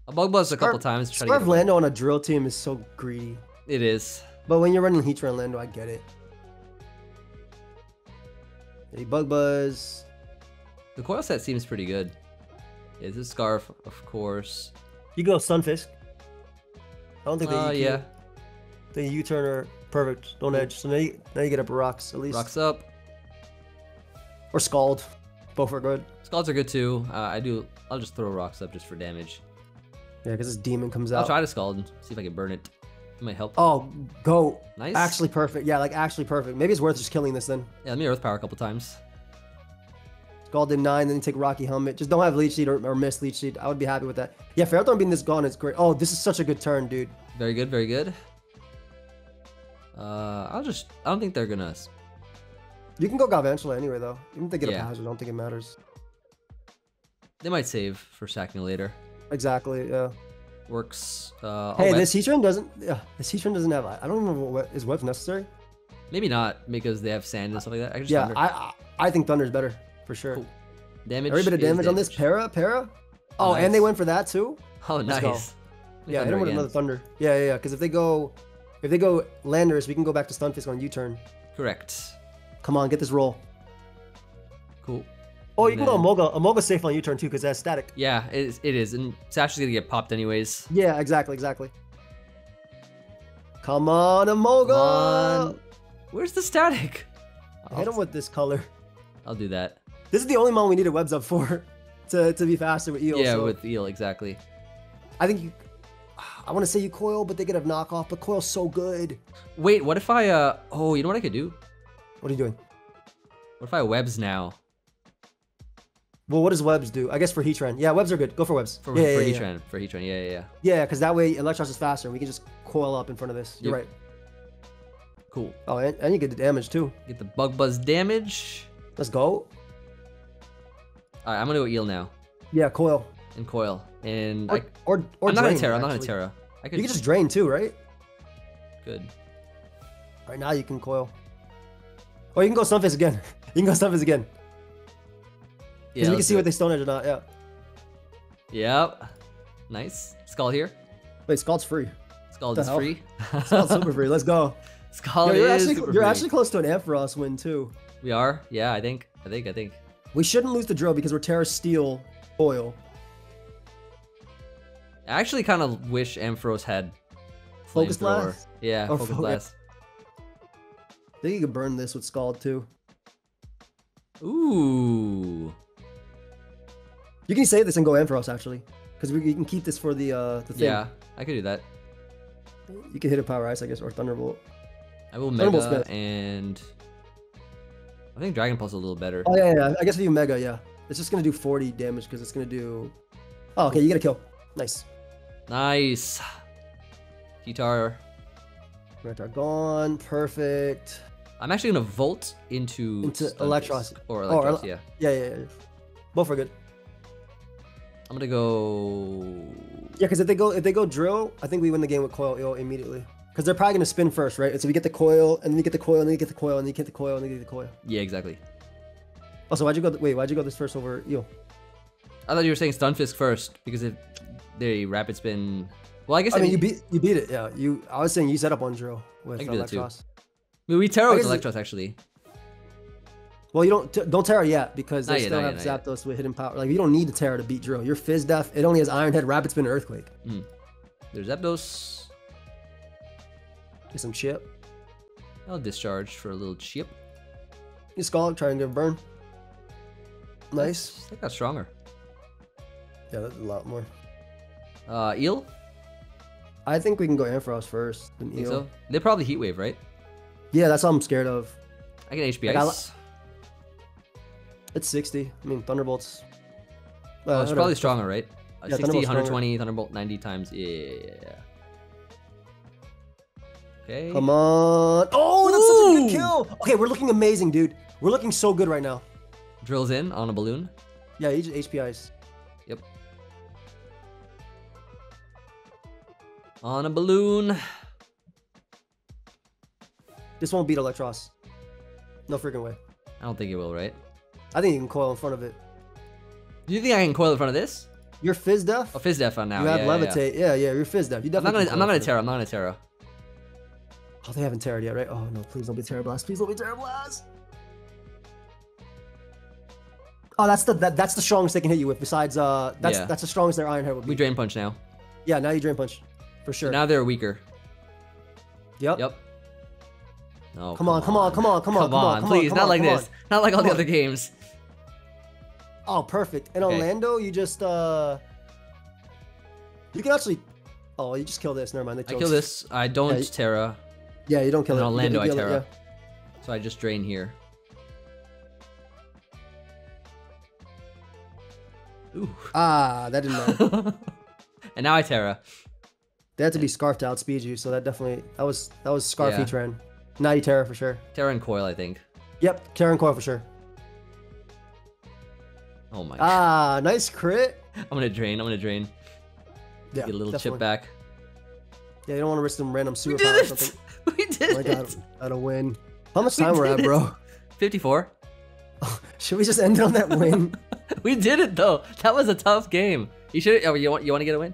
A bug buzz a couple Scarf- times. to Try Scarf to Lando on a drill team is so greedy. it is. But when you're running Heatran Lando, I get it. Hey, bug buzz. The coil set seems pretty good. Yeah, this is Scarf, of course. You go Stunfisk. I don't think they Uh, EQ. yeah. The U-turn are perfect. Don't edge. So now you, now you get up rocks at least. Rocks up. Or Scald. Both are good. Scalds are good too. Uh, I do. I'll just throw rocks up just for damage. Yeah, because this demon comes out. I'll try to scald and see if I can burn it. It might help. Oh, go. Nice. Actually perfect. Yeah, like actually perfect. Maybe it's worth just killing this then. Yeah, let me earth power a couple times. In nine, then you take Rocky Helmet. Just don't have Leech Seed or, or miss Leech Seed. I would be happy with that. Yeah, Ferrothorn being this gone is great. Oh, this is such a good turn, dude. Very good, very good. Uh, I'll just. I don't think they're gonna. You can go Galvantula anyway, though. Even if they get Yeah. a hazard, I don't think it matters. They might save for sacking later. Exactly, yeah. Works. Uh, Hey, this Heatran doesn't. Yeah, this Heatran doesn't have. I don't remember what is webs necessary. Maybe not because they have sand and stuff like that. I Yeah, I I think Thunder's better for sure. Cool. damage. Every bit of is damage on this para para. Oh, and they went for that too. Oh, Let's nice. go. Yeah, hit him with again. another Thunder. Yeah, yeah, yeah. Because if they go, if they go Landers, we can go back to Stunfisk on U-turn. Correct. Come on, get this roll. Cool. Oh, you And can go then- Emolga. Emolga's safe on U-turn too because that's static. Yeah, it is, it is. And Sash is gonna get popped anyways. Yeah, exactly, exactly. Come on, Emolga. Come on. Where's the static? I hit him with this color. I'll do that. This is the only mon we needed webs up for to, to be faster with eel. yeah, so with eel exactly. I think you. I want to say you coil, but they could have knockoff. But coil's so good. Wait, what if I uh? Oh, you know what I could do? What are you doing? What if I webs now Well, what does webs do? I guess for Heatran. Yeah, webs are good. Go for webs. for yeah, for yeah, yeah, Heatran? For Heatran, yeah, yeah, yeah. Yeah, because that way Eelektross is faster, we can just coil up in front of this. You're Yep. right. Cool. Oh, and, and you get the damage too. Get the bug buzz damage. Let's go. All right, I'm gonna go eel now Yeah, coil. and coil and Or I, or, or I'm not gonna Tera. I'm not gonna. Tera. I could You can just drain too, right? good. Right now you can coil. Or you can go Stunfisk again. you can go Stunfisk again. Yeah, we can see what they stone edge or not. Yeah. Yep. Nice. Scald here. Wait, Scald's free. Scald is hell? free. Scald's super free. Let's go. Scald Yo, you're is actually, you're free. actually close to an Ampharos win too. We are. Yeah, I think. I think. I think. We shouldn't lose the drill because we're Tera Steel Oil. I actually kind of wish Ampharos had Focus blast? Yeah, Or focus fo- blast. I think you could burn this with Scald too. Ooh. You can save this and go Ampharos actually. Because we, you can keep this for the uh the thing. Yeah, I could do that. You can hit a Power Ice, I guess, or Thunderbolt. I will mega and I think Dragon Pulse is a little better. Oh yeah, yeah, yeah. I guess if you Mega, yeah. It's just gonna do 40 damage because it's gonna do. Oh, okay, you get a kill. Nice. Nice. Guitar. Rentar gone. Perfect. I'm actually gonna volt into Into. Eelektross. or Oh, Eelektross. Ele- yeah, Yeah, yeah, yeah. Both are good. I'm gonna go. Yeah, because if they go if they go drill, I think we win the game with coil Eel immediately. Because they're probably gonna spin first, right? And so we get the coil, and then you get the coil, and then you get the coil, and then you get the coil, and then you get the coil. Yeah, exactly. Also, why'd you go? Wait, why'd you go this first over Eel? I thought you were saying Stunfisk first because if they rapid spin. Well, I guess I mean, you beat you beat it. Yeah, you. I was saying you set up on drill with I can do that too. Eelektross. mean, we I with Eelektross actually. Well, you don't t- don't Tera yet because they Not yet, still not have yet, Zapdos with hidden power. Like you don't need to Tera to beat drill. Your Fizz Def, it only has Iron Head, Rapid Spin, and Earthquake. Hmm. There's Zapdos. Get some chip. I'll discharge for a little chip. You Scald, try and get a burn. Nice. I think that's stronger. Yeah, that's a lot more. Uh, Eel. I think we can go Ampharos first. Then Think Eel. so? They probably Heat Wave, right? Yeah, that's all I'm scared of. I get HP Like, Ice. It's 60. I mean, Thunderbolts. Oh, it's whatever. probably stronger, right? Uh, Yeah, 60, Thunderbolt's 120, Thunderbolt 90 times. Yeah, yeah, yeah, yeah. Okay. Come on. Oh, that's such a good kill. Okay, we're looking amazing, dude. We're looking so good right now. Drills in on a balloon. Yeah, he just HPIs. Yep. On a balloon. This won't beat Eelektross. No freaking way. I don't think it will, right? I think you can coil in front of it. Do you think I can coil in front of this? Your Fizz Def? Oh, Fizz Def on now. you have yeah, yeah, yeah. Levitate. Yeah, yeah, your Fizz Def. You I'm not definitely gonna. I'm not gonna Tera. I'm not gonna Tera. Oh, they haven't Tera yet, right? Oh, no, please don't be Tera Blast. Please don't be Tera Blast. Oh, that's the that, that's the strongest they can hit you with. Besides, uh, that's Yeah. that's the strongest their Iron Head would be. We drain punch now. Yeah, now you Drain Punch, for sure. Now they're weaker. yep. Yep. No. Come on, come on, come on, come on, Come come on, on, come on, please, come not on, like come this. Not like all Come the on. other games. Oh, perfect. In Okay. Orlando, you just uh, you can actually. Oh, you just kill this. Never mind. They I kill this. I don't Yeah, Tera, Yeah, you don't kill In it. Orlando, I kill it, Tera. so I just drain here. Ooh. Ah, that didn't matter. and now I Tera. they had to be scarfed to outspeed you, so that definitely that was that was scarf Yeah. Now you Tera for sure. Tera and Coil, I think. Yep, Tera and Coil for sure. Oh my. Ah, nice crit. I'm gonna drain. I'm gonna drain. Yeah, Get a little definitely. chip back. Yeah, you don't want to risk some random super or something. We did my it. god, gotta win. How much time we're at, it. bro? 54. Oh, Should we just end it on that win? We did it though. That was a tough game. You should. Oh, you want? You want to get a win?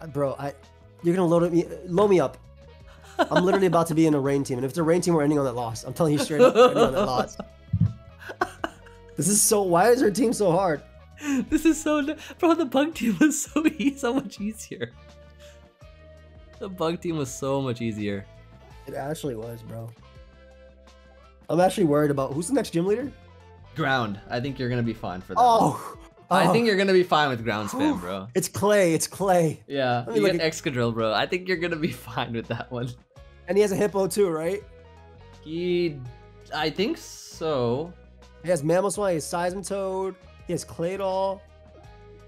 Uh, bro, I you're gonna load me load me up. I'm literally about to be in a rain team, and if it's a rain team, we're ending on that loss. I'm telling you straight up, we're ending on that loss. This is so. Why is our team so hard? This is so. Bro, the bug team was so easy, so much easier. The bug team was so much easier. It actually was, bro. I'm actually worried about who's the next gym leader. Ground. I think you're gonna be fine for that. Oh, I oh. think you're gonna be fine with ground spam, bro. It's Clay. It's Clay, Yeah, Let me you get at- Excadrill, bro. I think you're gonna be fine with that one. and he has a hippo too, right? He, I think so. He has Mamoswine. He has Seismitoad. He has Claydol.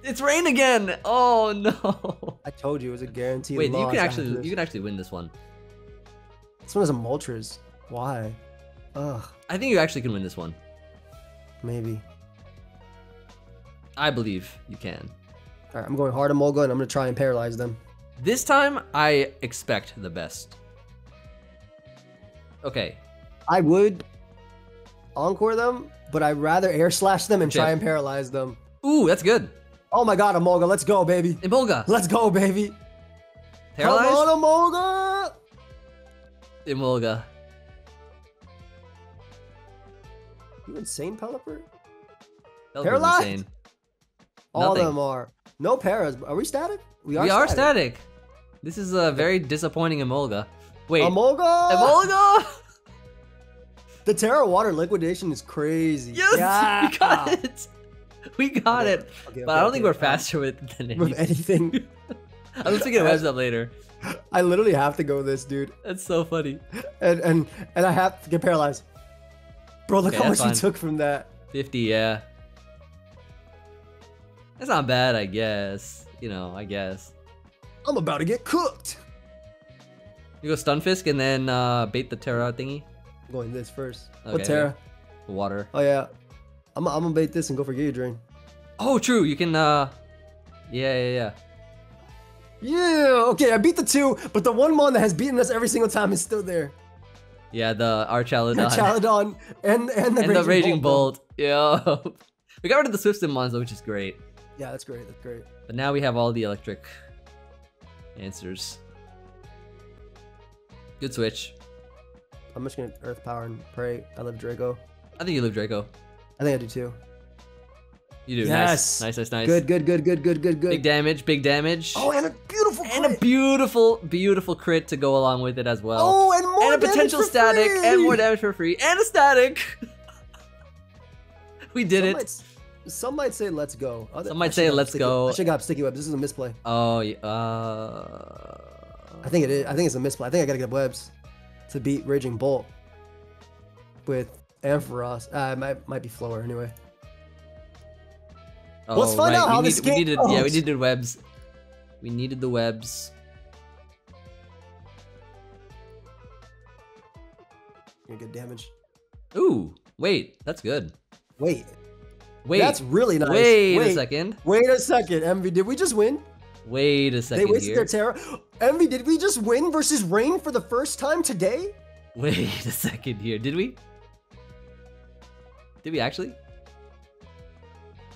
It's rain again. Oh no. I told you it was a guaranteed Wait, you can actually you can actually win this one. This one has a Moltres. Why? Ugh, I think you actually can win this one. maybe. I believe you can. All right, I'm going hard on Molga, and I'm gonna try and paralyze them. This time, I expect the best. Okay, I would encore them, but I'd rather air slash them and try and paralyze them. ooh, that's good. Oh my god, Emolga, let's go, baby. Emolga, Let's go, baby. paralyzed. Come on, Emolga. Emolga. You insane, Pelipper? Paralyzed? insane. All Nothing. of them are. No paras. Are we static? We are static. This is a very disappointing Emolga. Wait, Amolga. Emolga! The Tera Water liquidation is crazy. Yes, Yeah. we got it. We got Okay, it. okay, but okay, I don't think we're faster with than With anything. Unless we get webs up later. I literally have to go this, dude. That's so funny. And and and I have to get paralyzed. Bro, look Okay, how much that's you took from that. 50, yeah. That's not bad, I guess. You know, I guess. I'm about to get cooked. You go Stunfisk and then uh, bait the Tera thingy. I'm going this first. Okay, what Tera? Water. Oh yeah. I'm, I'm gonna bait this and go for Giga Drain. Oh, true. You can, uh... Yeah, yeah, yeah. Yeah, okay, I beat the two, but the one mon that has beaten us every single time is still there. Yeah, the Archaludon. Chaladon and and the and the Raging bro. Bolt. Yeah. we got rid of the Swift Mons, which is great. Yeah, that's great. That's great. But now we have all the electric answers. Good switch. I'm just gonna Earth Power and pray. I love Draco. I think you live Draco. I think I do too. You do. Yes. Nice. Nice, nice, nice. Good, good, good, good, good, good, good. Big damage, big damage. oh, and a beautiful and a beautiful, beautiful crit to go along with it as well. Oh, and more and a potential static, free! and more damage for free, and a static. we did some it. Might, some might say let's go. Other- Some might say, "Let's sticky- go." I should have sticky webs. This is a misplay. Oh, yeah, uh. I think it is. I think it's a misplay. I think I gotta get webs to beat Raging Bolt with Ampharos. Uh, it might might be flower anyway. Oh, Let's find right. out we how need- this we game needed, Yeah, we needed webs. We needed the webs. Gonna get damage. Ooh, wait, that's good. Wait, Wait, that's really nice. wait, wait a second. Wait a second, Emvee. Did we just win? Wait a second. They wasted here. their terror. Emvee, did we just win versus Rain for the first time today? Wait a second here. Did we? Did we actually?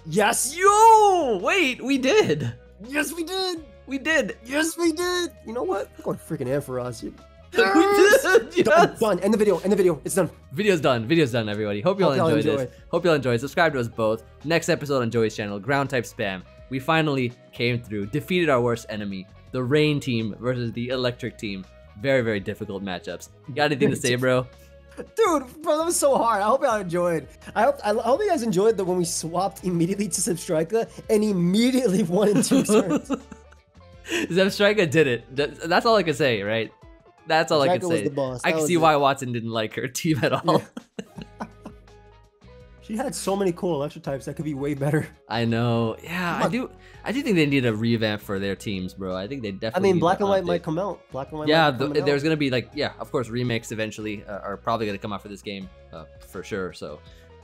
Yes. Yo, wait, we did. Yes, we did. We did. Yes, we did. You know what? I'm going freaking Ampharos. You- We did. Done, Yes. done. End the video. End the video. It's done. Video's done. Video's done, everybody. Hope you all y'all enjoyed this. Hope you all enjoyed. Subscribe to us both. Next episode on Joey's channel, Ground Type Spam. We finally came through, defeated our worst enemy, the Rain team versus the Electric team. Very, very difficult matchups. You got anything to say, bro? Dude, bro, that was so hard. I hope y'all enjoyed. I hope I hope you guys enjoyed that when we swapped immediately to Zebstrika and immediately won in two turns. Zebstrika did it. That's all I can say, right? That's all I was say. I can see why Wattson didn't like her team at all. She had so many cool electric types that could be way better. I know. Yeah, I do. I do think they need a revamp for their teams, bro. I think they definitely. I mean, black and white update. might come out. Black and white. Yeah, might the, come out. there's gonna be like, yeah, of course, remakes eventually uh, are probably gonna come out for this game, uh, for sure. So,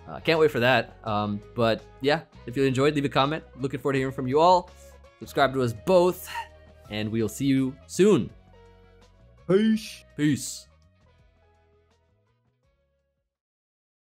uh, can't wait for that. Um, but yeah, if you enjoyed, leave a comment. Looking forward to hearing from you all. Subscribe to us both, and we'll see you soon. Peace. Peace.